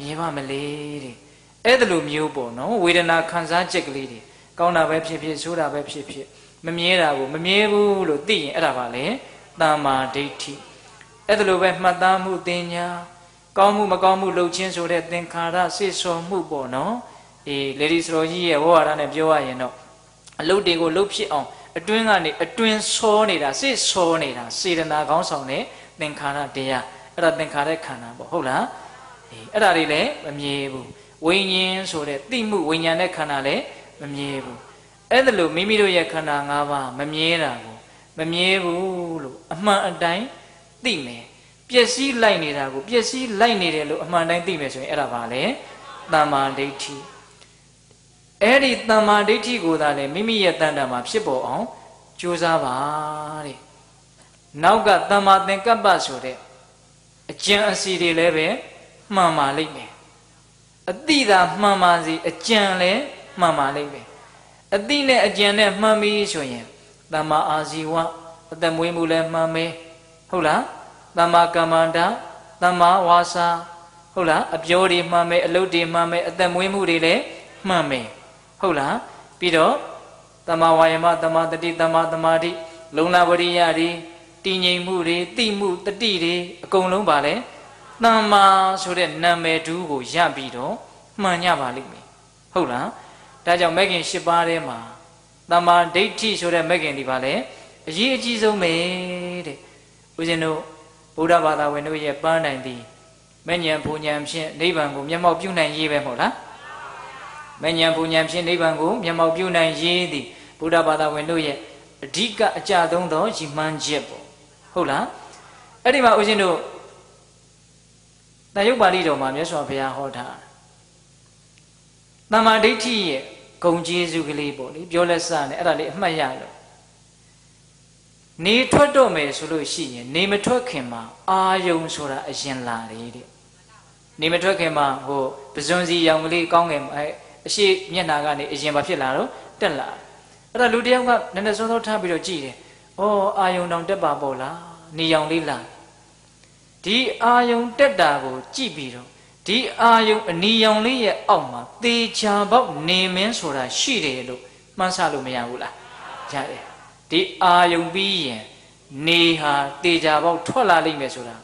မြဲပါမလဲတဲ့အဲ့ဒါလိုမျိုးပေါ့နော်ဝေဒနာခံစားချက်ကလေးတွေကောင်းတာပဲဖြစ်ဖြစ်ဆိုးတာပဲဖြစ်ဖြစ်မမြဲတာကိုမမြဲဘူးလို့သိရင်အဲ့ဒါပါလေတမ္မာဒိဋ္ဌိအဲ့ဒါလိုပဲမှတ်သားမှုသင်ညာကောင်းမှုမကောင်းမှုလုပ်ခြင်းဆိုတဲ့သင်္ခါရစိတ်ဆော်မှုပေါ့နော်အေးလေဒီစရောကြီးရဲ့ဝေါ်ရနဲ့ပြောရရင်တော့အလုတ်တွေကိုလှုပ်ဖြစ်အောင် အတွင်းကနေအတွင်းဆောနေတာစိတ်ဆောနေတာစေတနာကောင်းဆောင်တဲ့သင်္ခါရတရားအဲ့ဒါသင်္ခါရခန္ဓာပေါ့ဟုတ်လားအေးအဲ့ဒါတွေလည်းမမြဲဘူးဝိညာဉ်ဆိုတဲ့တိမှုဝိညာဉ်တဲ့ခန္ဓာလည်းမမြဲဘူးအဲ့ဒါလို့မိမိတို့ရဲ့ခန္ဓာ၅ပါးမမြဲတာကိုမမြဲဘူးလို့အမှန်အတိုင်းသိမယ်ပျက်စီးလိုက်နေတာကိုပျက်စီးလိုက်နေတယ်လို့အမှန်တိုင်းသိမယ်ဆိုရင်အဲ့ဒါပါလေတမ္မာဒိဋ္ဌိ အဲ့ဒီတမ္မာဒိဋ္ဌိကိုသာလေမိမိရဲ့တန်တံမှာဖြစ်ပေါ်အောင်ကြိုးစားပါတဲ့နောက်ကတမ္မာသင်္ကပ္ပဆိုတဲ့အကျင့်အစီတွေလည်းပဲမှန်ပါလိမ့်မယ်အတိသာမှန်ပါစီအကျင့်လည်းမှန်ပါလိမ့်မယ်အတိနဲ့အကျင့်နဲ့မှန်ပြီဆိုရင်တမ္မာအာဇီဝအသက်မွေးမှုလည်းမှန်မယ်ဟုတ်လားတမ္မာကမ္မန္တာတမ္မာဝါစာဟုတ်လားအပြောတွေမှန်မယ်အလုပ်တွေမှန်မယ်အသက်မွေးမှုတွေလည်းမှန်မယ် ဟုတ်လားပြီးတော့တမ္မာဝါယမတမ္မာတတိတမ္မာသမာဓိလုံလဝရိယတွေတည်ငြိမ်မှုတွေတိမှုတတိတွေအကုန်လုံးပါလဲတမ္မာဆိုတဲ့နာမည်တူးကိုရပြီးတော့မှန်ကြပါလိမ့်မယ်ဟုတ်လားဒါကြောင့်မဂ်ခင်၈ပါးထဲမှာတမ္မာဒိဋ္ဌိဆိုတဲ့မဂ်ခင်ဒီပါလဲအရေးအကြီးဆုံးပဲတဲ့ဦးဇင်းတို့ဗုဒ္ဓဘာသာဝင်တို့ရဲ့ပန်းနိုင်သည်မဉ္ဇဉ်ဘုံဉဏ်ဖြင့်နိဗ္ဗာန်ကိုမျက်မှောက်ပြုနိုင်ရေးပဲမဟုတ်လား မဉ္ဇဉ်ဘုံဉဏ်ဖြင့်နိဗ္ဗာန်ကိုမျက်မှောက်ပြုနိုင်ရေးသည်ဗုဒ္ဓဘာသာဝင်တို့ရဲ့အဓိကအကြသုံးသောရည်မှန်းချက်ပေါ့ဟုတ်လားအဲ့ဒီမှာဦးဇင်းတို့တန်ရုပ်ပါဠိတော်မှာမြတ်စွာဘုရားဟောထားတမ္မာဒိဋ္ဌိရဲ့ဂုံကျေးဇူးကလေးပေါ့လေပြောလက်စနဲ့အဲ့ဒါလေးအမှတ်ရလို့နေထွက်တော့မယ်ဆိုလို့ရှိရင်နေမထွက်ခင်မှာအာယုံဆိုတာအရင်လာတယ်တဲ့နေမထွက်ခင်မှာဟိုပဇွန်စီရောင်ကလေးကောင်းငယ်အဲ အရှိမျက်နာကနေအရင်ဘာဖြစ်လာတော့တက်လာအဲ့ဒါလူတယောက်ကနည်းနည်းစောစောထားပြီးတော့ကြည့်တယ်။အော်အာယုံတောင်တက်ပါပေါ့လား။နေရောင်လေးလာဒီအာယုံတက်တာကိုကြည့်ပြီးတော့ဒီအာယုံအနီရောင်လေးရဲ့အောက်မှာသေချာပေါက်နေမင်းဆိုတာရှိတယ်လို့မှန်းဆလို့မရဘူးလား။ရတယ်။ဒီအာယုံပြီးရင်နေဟာသေချာပေါက်ထွက်လာလိမ့်မယ်ဆိုတာ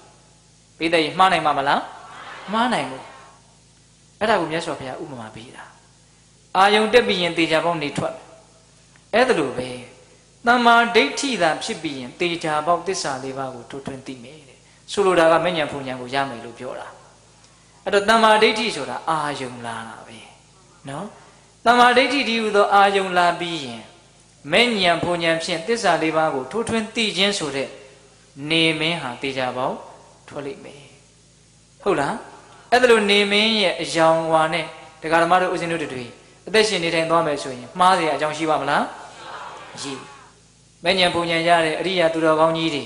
ပိဿရေမှားနိုင်မှာမလား။မှားနိုင်ဘူး။အဲ့ဒါကိုမြတ်စွာဘုရားဥပမာပေးတာ။ အာယုံတက်ပြီးရင်သေချာပေါက်နေထွက်အဲ့ဒါလိုပဲတမ္မာဒိဋ္ဌိသာဖြစ်ပြီးရင်တေချာပေါက်သစ္စာလေးပါးကိုထွထွန်းသိမယ်တဲ့ဆိုလိုတာကမဉ္ဇဉ်ဖုန်ဉဏ်ကိုရမယ်လို့ပြောတာအဲ့တော့တမ္မာဒိဋ္ဌိဆိုတာအာယုံလာတာပဲနော်တမ္မာဒိဋ္ဌိဒီဟူသောအာယုံလာပြီးရင်မဉ္ဇဉ်ဖုန်ဉဏ်ဖြင့်သစ္စာလေးပါးကိုထွထွန်းသိခြင်းဆိုတဲ့နေမင်းဟာတေချာပေါက်ထွက်လိမ့်မယ်ဟုတ်လားအဲ့ဒါလိုနေမင်းရဲ့အယောင်ဝါနဲ့တရားဓမ္မတို့ဥစဉ်တို့တွေ အသက်ရှင်နေထိုင်သွားမယ်ဆိုရင်မှားเสียအကြောင်းရှိပါမလားရှိမဉ္ဇဉ်ပုံဉ္ဇဉ်ရတဲ့အရိယာသူတော်ကောင်းကြီးတွေ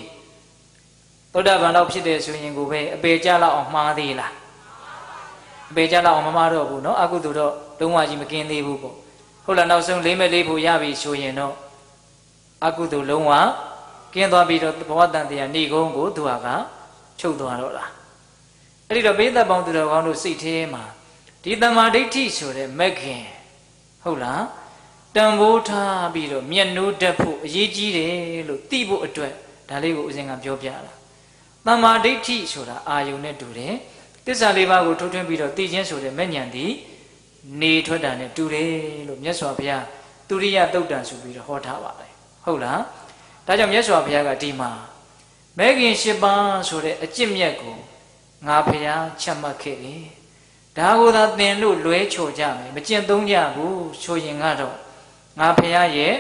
သောတာပန်တော့ဖြစ်တယ်ဆိုရင်ကိုပဲအပေကြလောက်အောင်မှားသေးလားအပေကြလောက်အောင်မမှားတော့ဘူးเนาะအကုသိုလ်တော့လုံးဝကြီးမကင်းသေးဘူးပေါ့ဟုတ်လားနောက်ဆုံးလေးမဲ့လေးဖို့ရပြီဆိုရင်တော့အကုသိုလ်လုံးဝကင်းသွားပြီးတော့ဘဝတန်တရားဏိကုံးကိုသူဟာကချုပ်သွားတော့လားအဲ့ဒီတော့ဘေးသက်ပေါင်းသူတော်ကောင်းတို့စိတ်ထဲမှာဒီတမာဒိဋ္ဌိဆိုတဲ့မက်ခင် ဟုတ်လားတန်ဖိုးထားပြီးတော့မျက်နှိုးတက်ဖို့အရေးကြီးတယ်လို့သိဖို့အတွက်ဒါလေးကိုဦးဇင်းကပြောပြတာတမ္မာဒိဋ္ဌိဆိုတာအာယုန်နဲ့တူတယ်တစ္ဆာလေးပါးကိုထုတ်ထွင်းပြီးတော့သိခြင်းဆိုတဲ့မဲ့ညံသည်နေထွက်တာနဲ့တူတယ်လို့မြတ်စွာဘုရားသူရိယတုတ်တန်ဆိုပြီးတော့ဟောထားပါတယ်ဟုတ်လားဒါကြောင့်မြတ်စွာဘုရားကဒီမှာမဲခင်၈ပါးဆိုတဲ့အကျင့်မြတ်ကိုငါဘုရားချက်မှတ်ခဲ့တယ် ဒါကိုသာသင်လို့လွဲချော်ကြမယ်မကျင့်သုံးကြဘူးဆိုရင်ကတော့ငါဖះရဲ့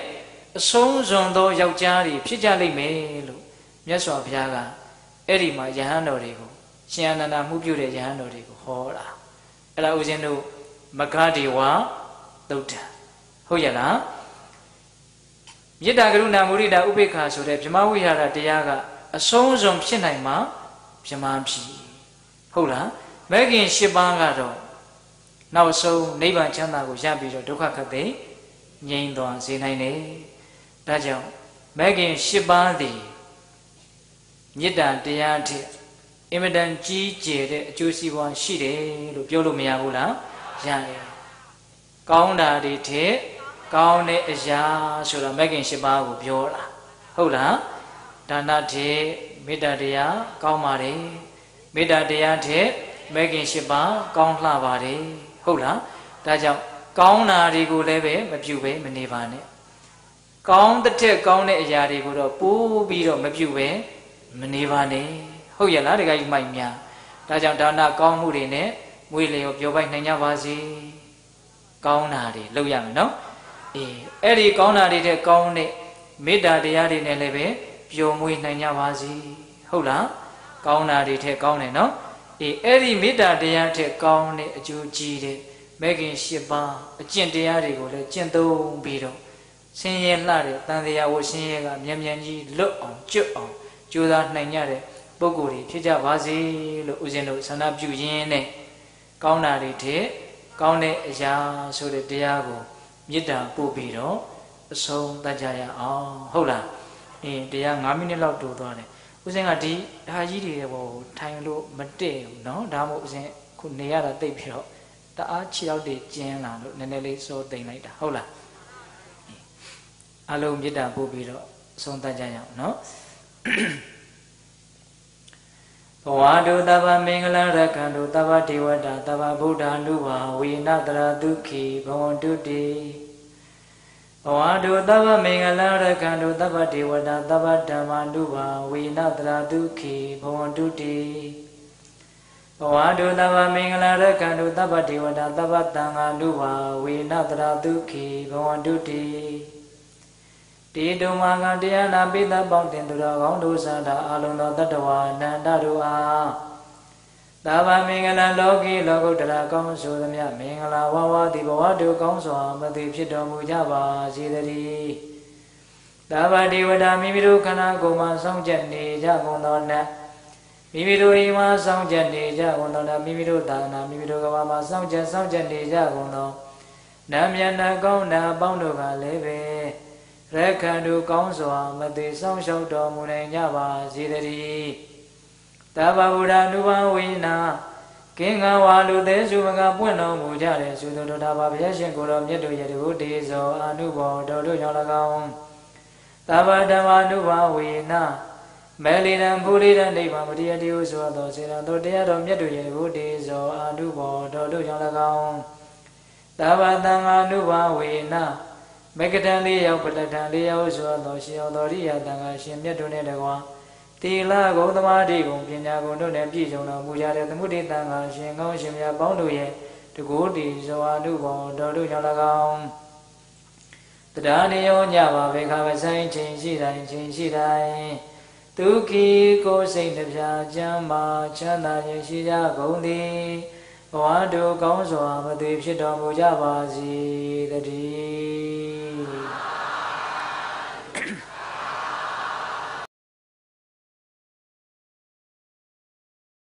အဆုံးစွန်သောယောက်ျားတွေဖြစ်ကြလိမ့်မယ်လို့မြတ်စွာဘုရားကအဲ့ဒီမှာယဟန်တော်တွေကိုရှင်အနန္ဒာမှုပြုတဲ့ယဟန်တော်တွေကိုဟောတာအဲ့ဒါဦးဇင်းတို့မဂဒေဝသုတ်တံဟုတ်ရလားမေတ္တာကရုဏာမုဒိတာဥပေက္ခဆိုတဲ့ဗြဟ္မဝိဟာရတရားကအဆုံးစုံဖြစ်နိုင်မှာဗြဟ္မာပြီဟုတ်လား မဲခင်၈ပါးကတော့နောက်ဆုံးနိဗ္ဗာန်ချမ်းသာကိုရပြီးတော့ဒုက္ခခတ်သိငြိမ်းသွားစေနိုင်တယ်ဒါကြောင့်မဲခင်၈ပါးသည်မေတ္တာတရားထက်အင်မတန်ကြီးကျယ်တဲ့အကျိုးစီးပွားရှိတယ်လို့ပြောလို့မရဘူးလားရတယ်ကောင်းတာတွေထက်ကောင်းတဲ့အရာဆိုတာမဂ်ခင်၈ပါးကိုပြောတာဟုတ်လားဒါနထက်မေတ္တာတရားကောင်းပါတယ်မေတ္တာတရားထက် မဂ်ခင်၈ပါးကောင်းလှပါတယ်ဟုတ်လားဒါကြောင့်ကောင်းတာတွေကိုလည်းပဲမပြုဘဲမနေပါနဲ့ကောင်းတဲ့ထက်ကောင်းတဲ့အရာတွေကိုတော့ပိုးပြီးတော့မပြုဘဲမနေပါနဲ့ဟုတ်ရဲ့လားတခါကြီးမိုက်များဒါကြောင့်ဒါနကောင်းမှုတွေနဲ့မွေးလျော်ပြောပိုက်နိုင်ကြပါစေကောင်းတာတွေလုပ်ရမယ်နော်အေးအဲ့ဒီကောင်းတာတွေတဲ့ကောင်းတဲ့မေတ္တာတရားတွေနဲ့လည်းပဲပျော်မွေးနိုင်ကြပါစေဟုတ်လားကောင်းတာတွေထက်ကောင်းတယ်နော် အေးအဲ့ဒီမေတ္တာတရားထက်ကောင်းတဲ့အကျိုးကြီးတဲ့မဲခင်၈ပါးအကျင့်တရားတွေကိုလည်းကျင့်သုံးပြီးတော့ဆင်းရဲလှတဲ့တန်တရားဝဆင်းရဲကမြန်မြန်ကြီးလွတ်အောင်ကျွတ်အောင်ကြိုးစားနိုင်ကြတဲ့ပုဂ္ဂိုလ်တွေဖြစ်ကြပါစေလို့ဦးဇင်းတို့ဆန္ဒပြုရင်းနဲ့ကောင်းတာတွေထက်ကောင်းတဲ့အရာဆိုတဲ့တရားကိုမေတ္တာပို့ပြီးတော့အဆုံးတတ်ကြရအောင်ဟုတ်လားအင်းတရား9မိနစ်လောက်တိုးသွားတယ် ဦးဇင်းကဒီဒါကြီးတွေဘောထိုင်လို့မတည့်ဘူးเนาะဒါမှမဟုတ်ဦးဇင်းခုနေရတာတိတ်ပြီးတော့တအားခြေရောက်တွေကျင်းလာလို့နည်းနည်းလေးစိုးတိမ်လိုက်တာဟုတ်လားအလုံးမေတ္တာပို့ပြီးတော့အဆုံးတတ်ကြရအောင်เนาะဘဝတုတဗ္ဗမင်္ဂလရကံတုတဗ္ဗဒေဝတာတဗ္ဗဗုဒ္ဓ ानु ဘာဝိနတရာဒုခိဘဝန္တုတိ ဘဝတုတဗ္ဗမင်္ဂလရကံတုတဗ္ဗဒေဝတာတဗ္ဗဓမ္မာနုဘာဝိနတရာဒုခိဘဝန္တုတိဘဝတုတဗ္ဗမင်္ဂလရကံတုတဗ္ဗဒေဝတာတဗ္ဗတံဃာနုဘာဝိနတရာဒုခိဘဝန္တုတိတေတုမာကတရားနာပိသပေါင်းတင်သူတော်ကောင်းတို့ဆန္ဒအလုံးသောတတ္တဝါအနန္တတို့အား သာဗမင်္ဂလာလောကီလောကုတ္တရာကောင်းဆိုသမျှမင်္ဂလာဝဝတိဘဝတုကောင်းစွာမသိဖြစ်တော်မူကြပါစေတည်းသာဗတိဝဒမိမိတို့ခန္ဓာကိုယ်မှာစောင့်ကြနေကြကုန်သောနတ်မိမိတို့အိမ်မှာစောင့်ကြနေကြကုန်သောနတ်မိမိတို့သာနာမိမိတို့ကဘာမှာစောင့်ကြစောင့်ကြနေကြကုန်သောနတ်မြတ်နာကောင်းနာအပေါင်းတို့ကလည်းပဲရခန္တုကောင်းစွာမသိဆောင်ရှောက်တော်မူနိုင်ကြပါစေတည်း တဗ္ဗဗုဒ္ဓ అను ဘဝိနာကင်္ဂဝါလူသေးစုမကပွင့်တော်မူကြတဲ့သုသောတာဘာဘုရားရှင်ကိုယ်တော်မြတ်တို့ရဲ့တဘုဒေဇောအနုဘောတော်တို့ကြောင့်၎င်းသဗ္ဗဓမ္မာနုဘဝေနမေလီနံဘူရိတနိဗ္ဗာန်ပရိယတိဟုဆိုသောစေတံတို့တရားတော်မြတ်တို့ရဲ့တဘုဒေဇောအနုဘောတော်တို့ကြောင့်၎င်းသဗ္ဗသံဃာနုဘဝေနမေကတံလေးယောက်ပလတံလေးယောက်ဆိုသောရှင်တော်ရိယသံဃာရှင်မြတ်တို့နဲ့တကွာ တီလာဂုံသမာဓိဂုံပညာဂုံတို့နဲ့ပြည့်စုံတော်မူကြတဲ့သမုဒိတန်ခါရှင်ကောင်းရှင်မြတ်ပေါင်းတို့ရဲ့တကူတီဇဝအနုဘောတော်တို့ကြောင့်၎င်းတရားနေရောညပါဘေခါမဆိုင်ခြင်းရှိတိုင်းခြင်းရှိတိုင်းဒုက္ခိကိုစိတ်နှပြချမ်းမာချမ်းသာခြင်းရှိကြကုန်သည်ဘဝတို့ကောင်းစွာမသွေဖြစ်တော်မူကြပါစေတည်း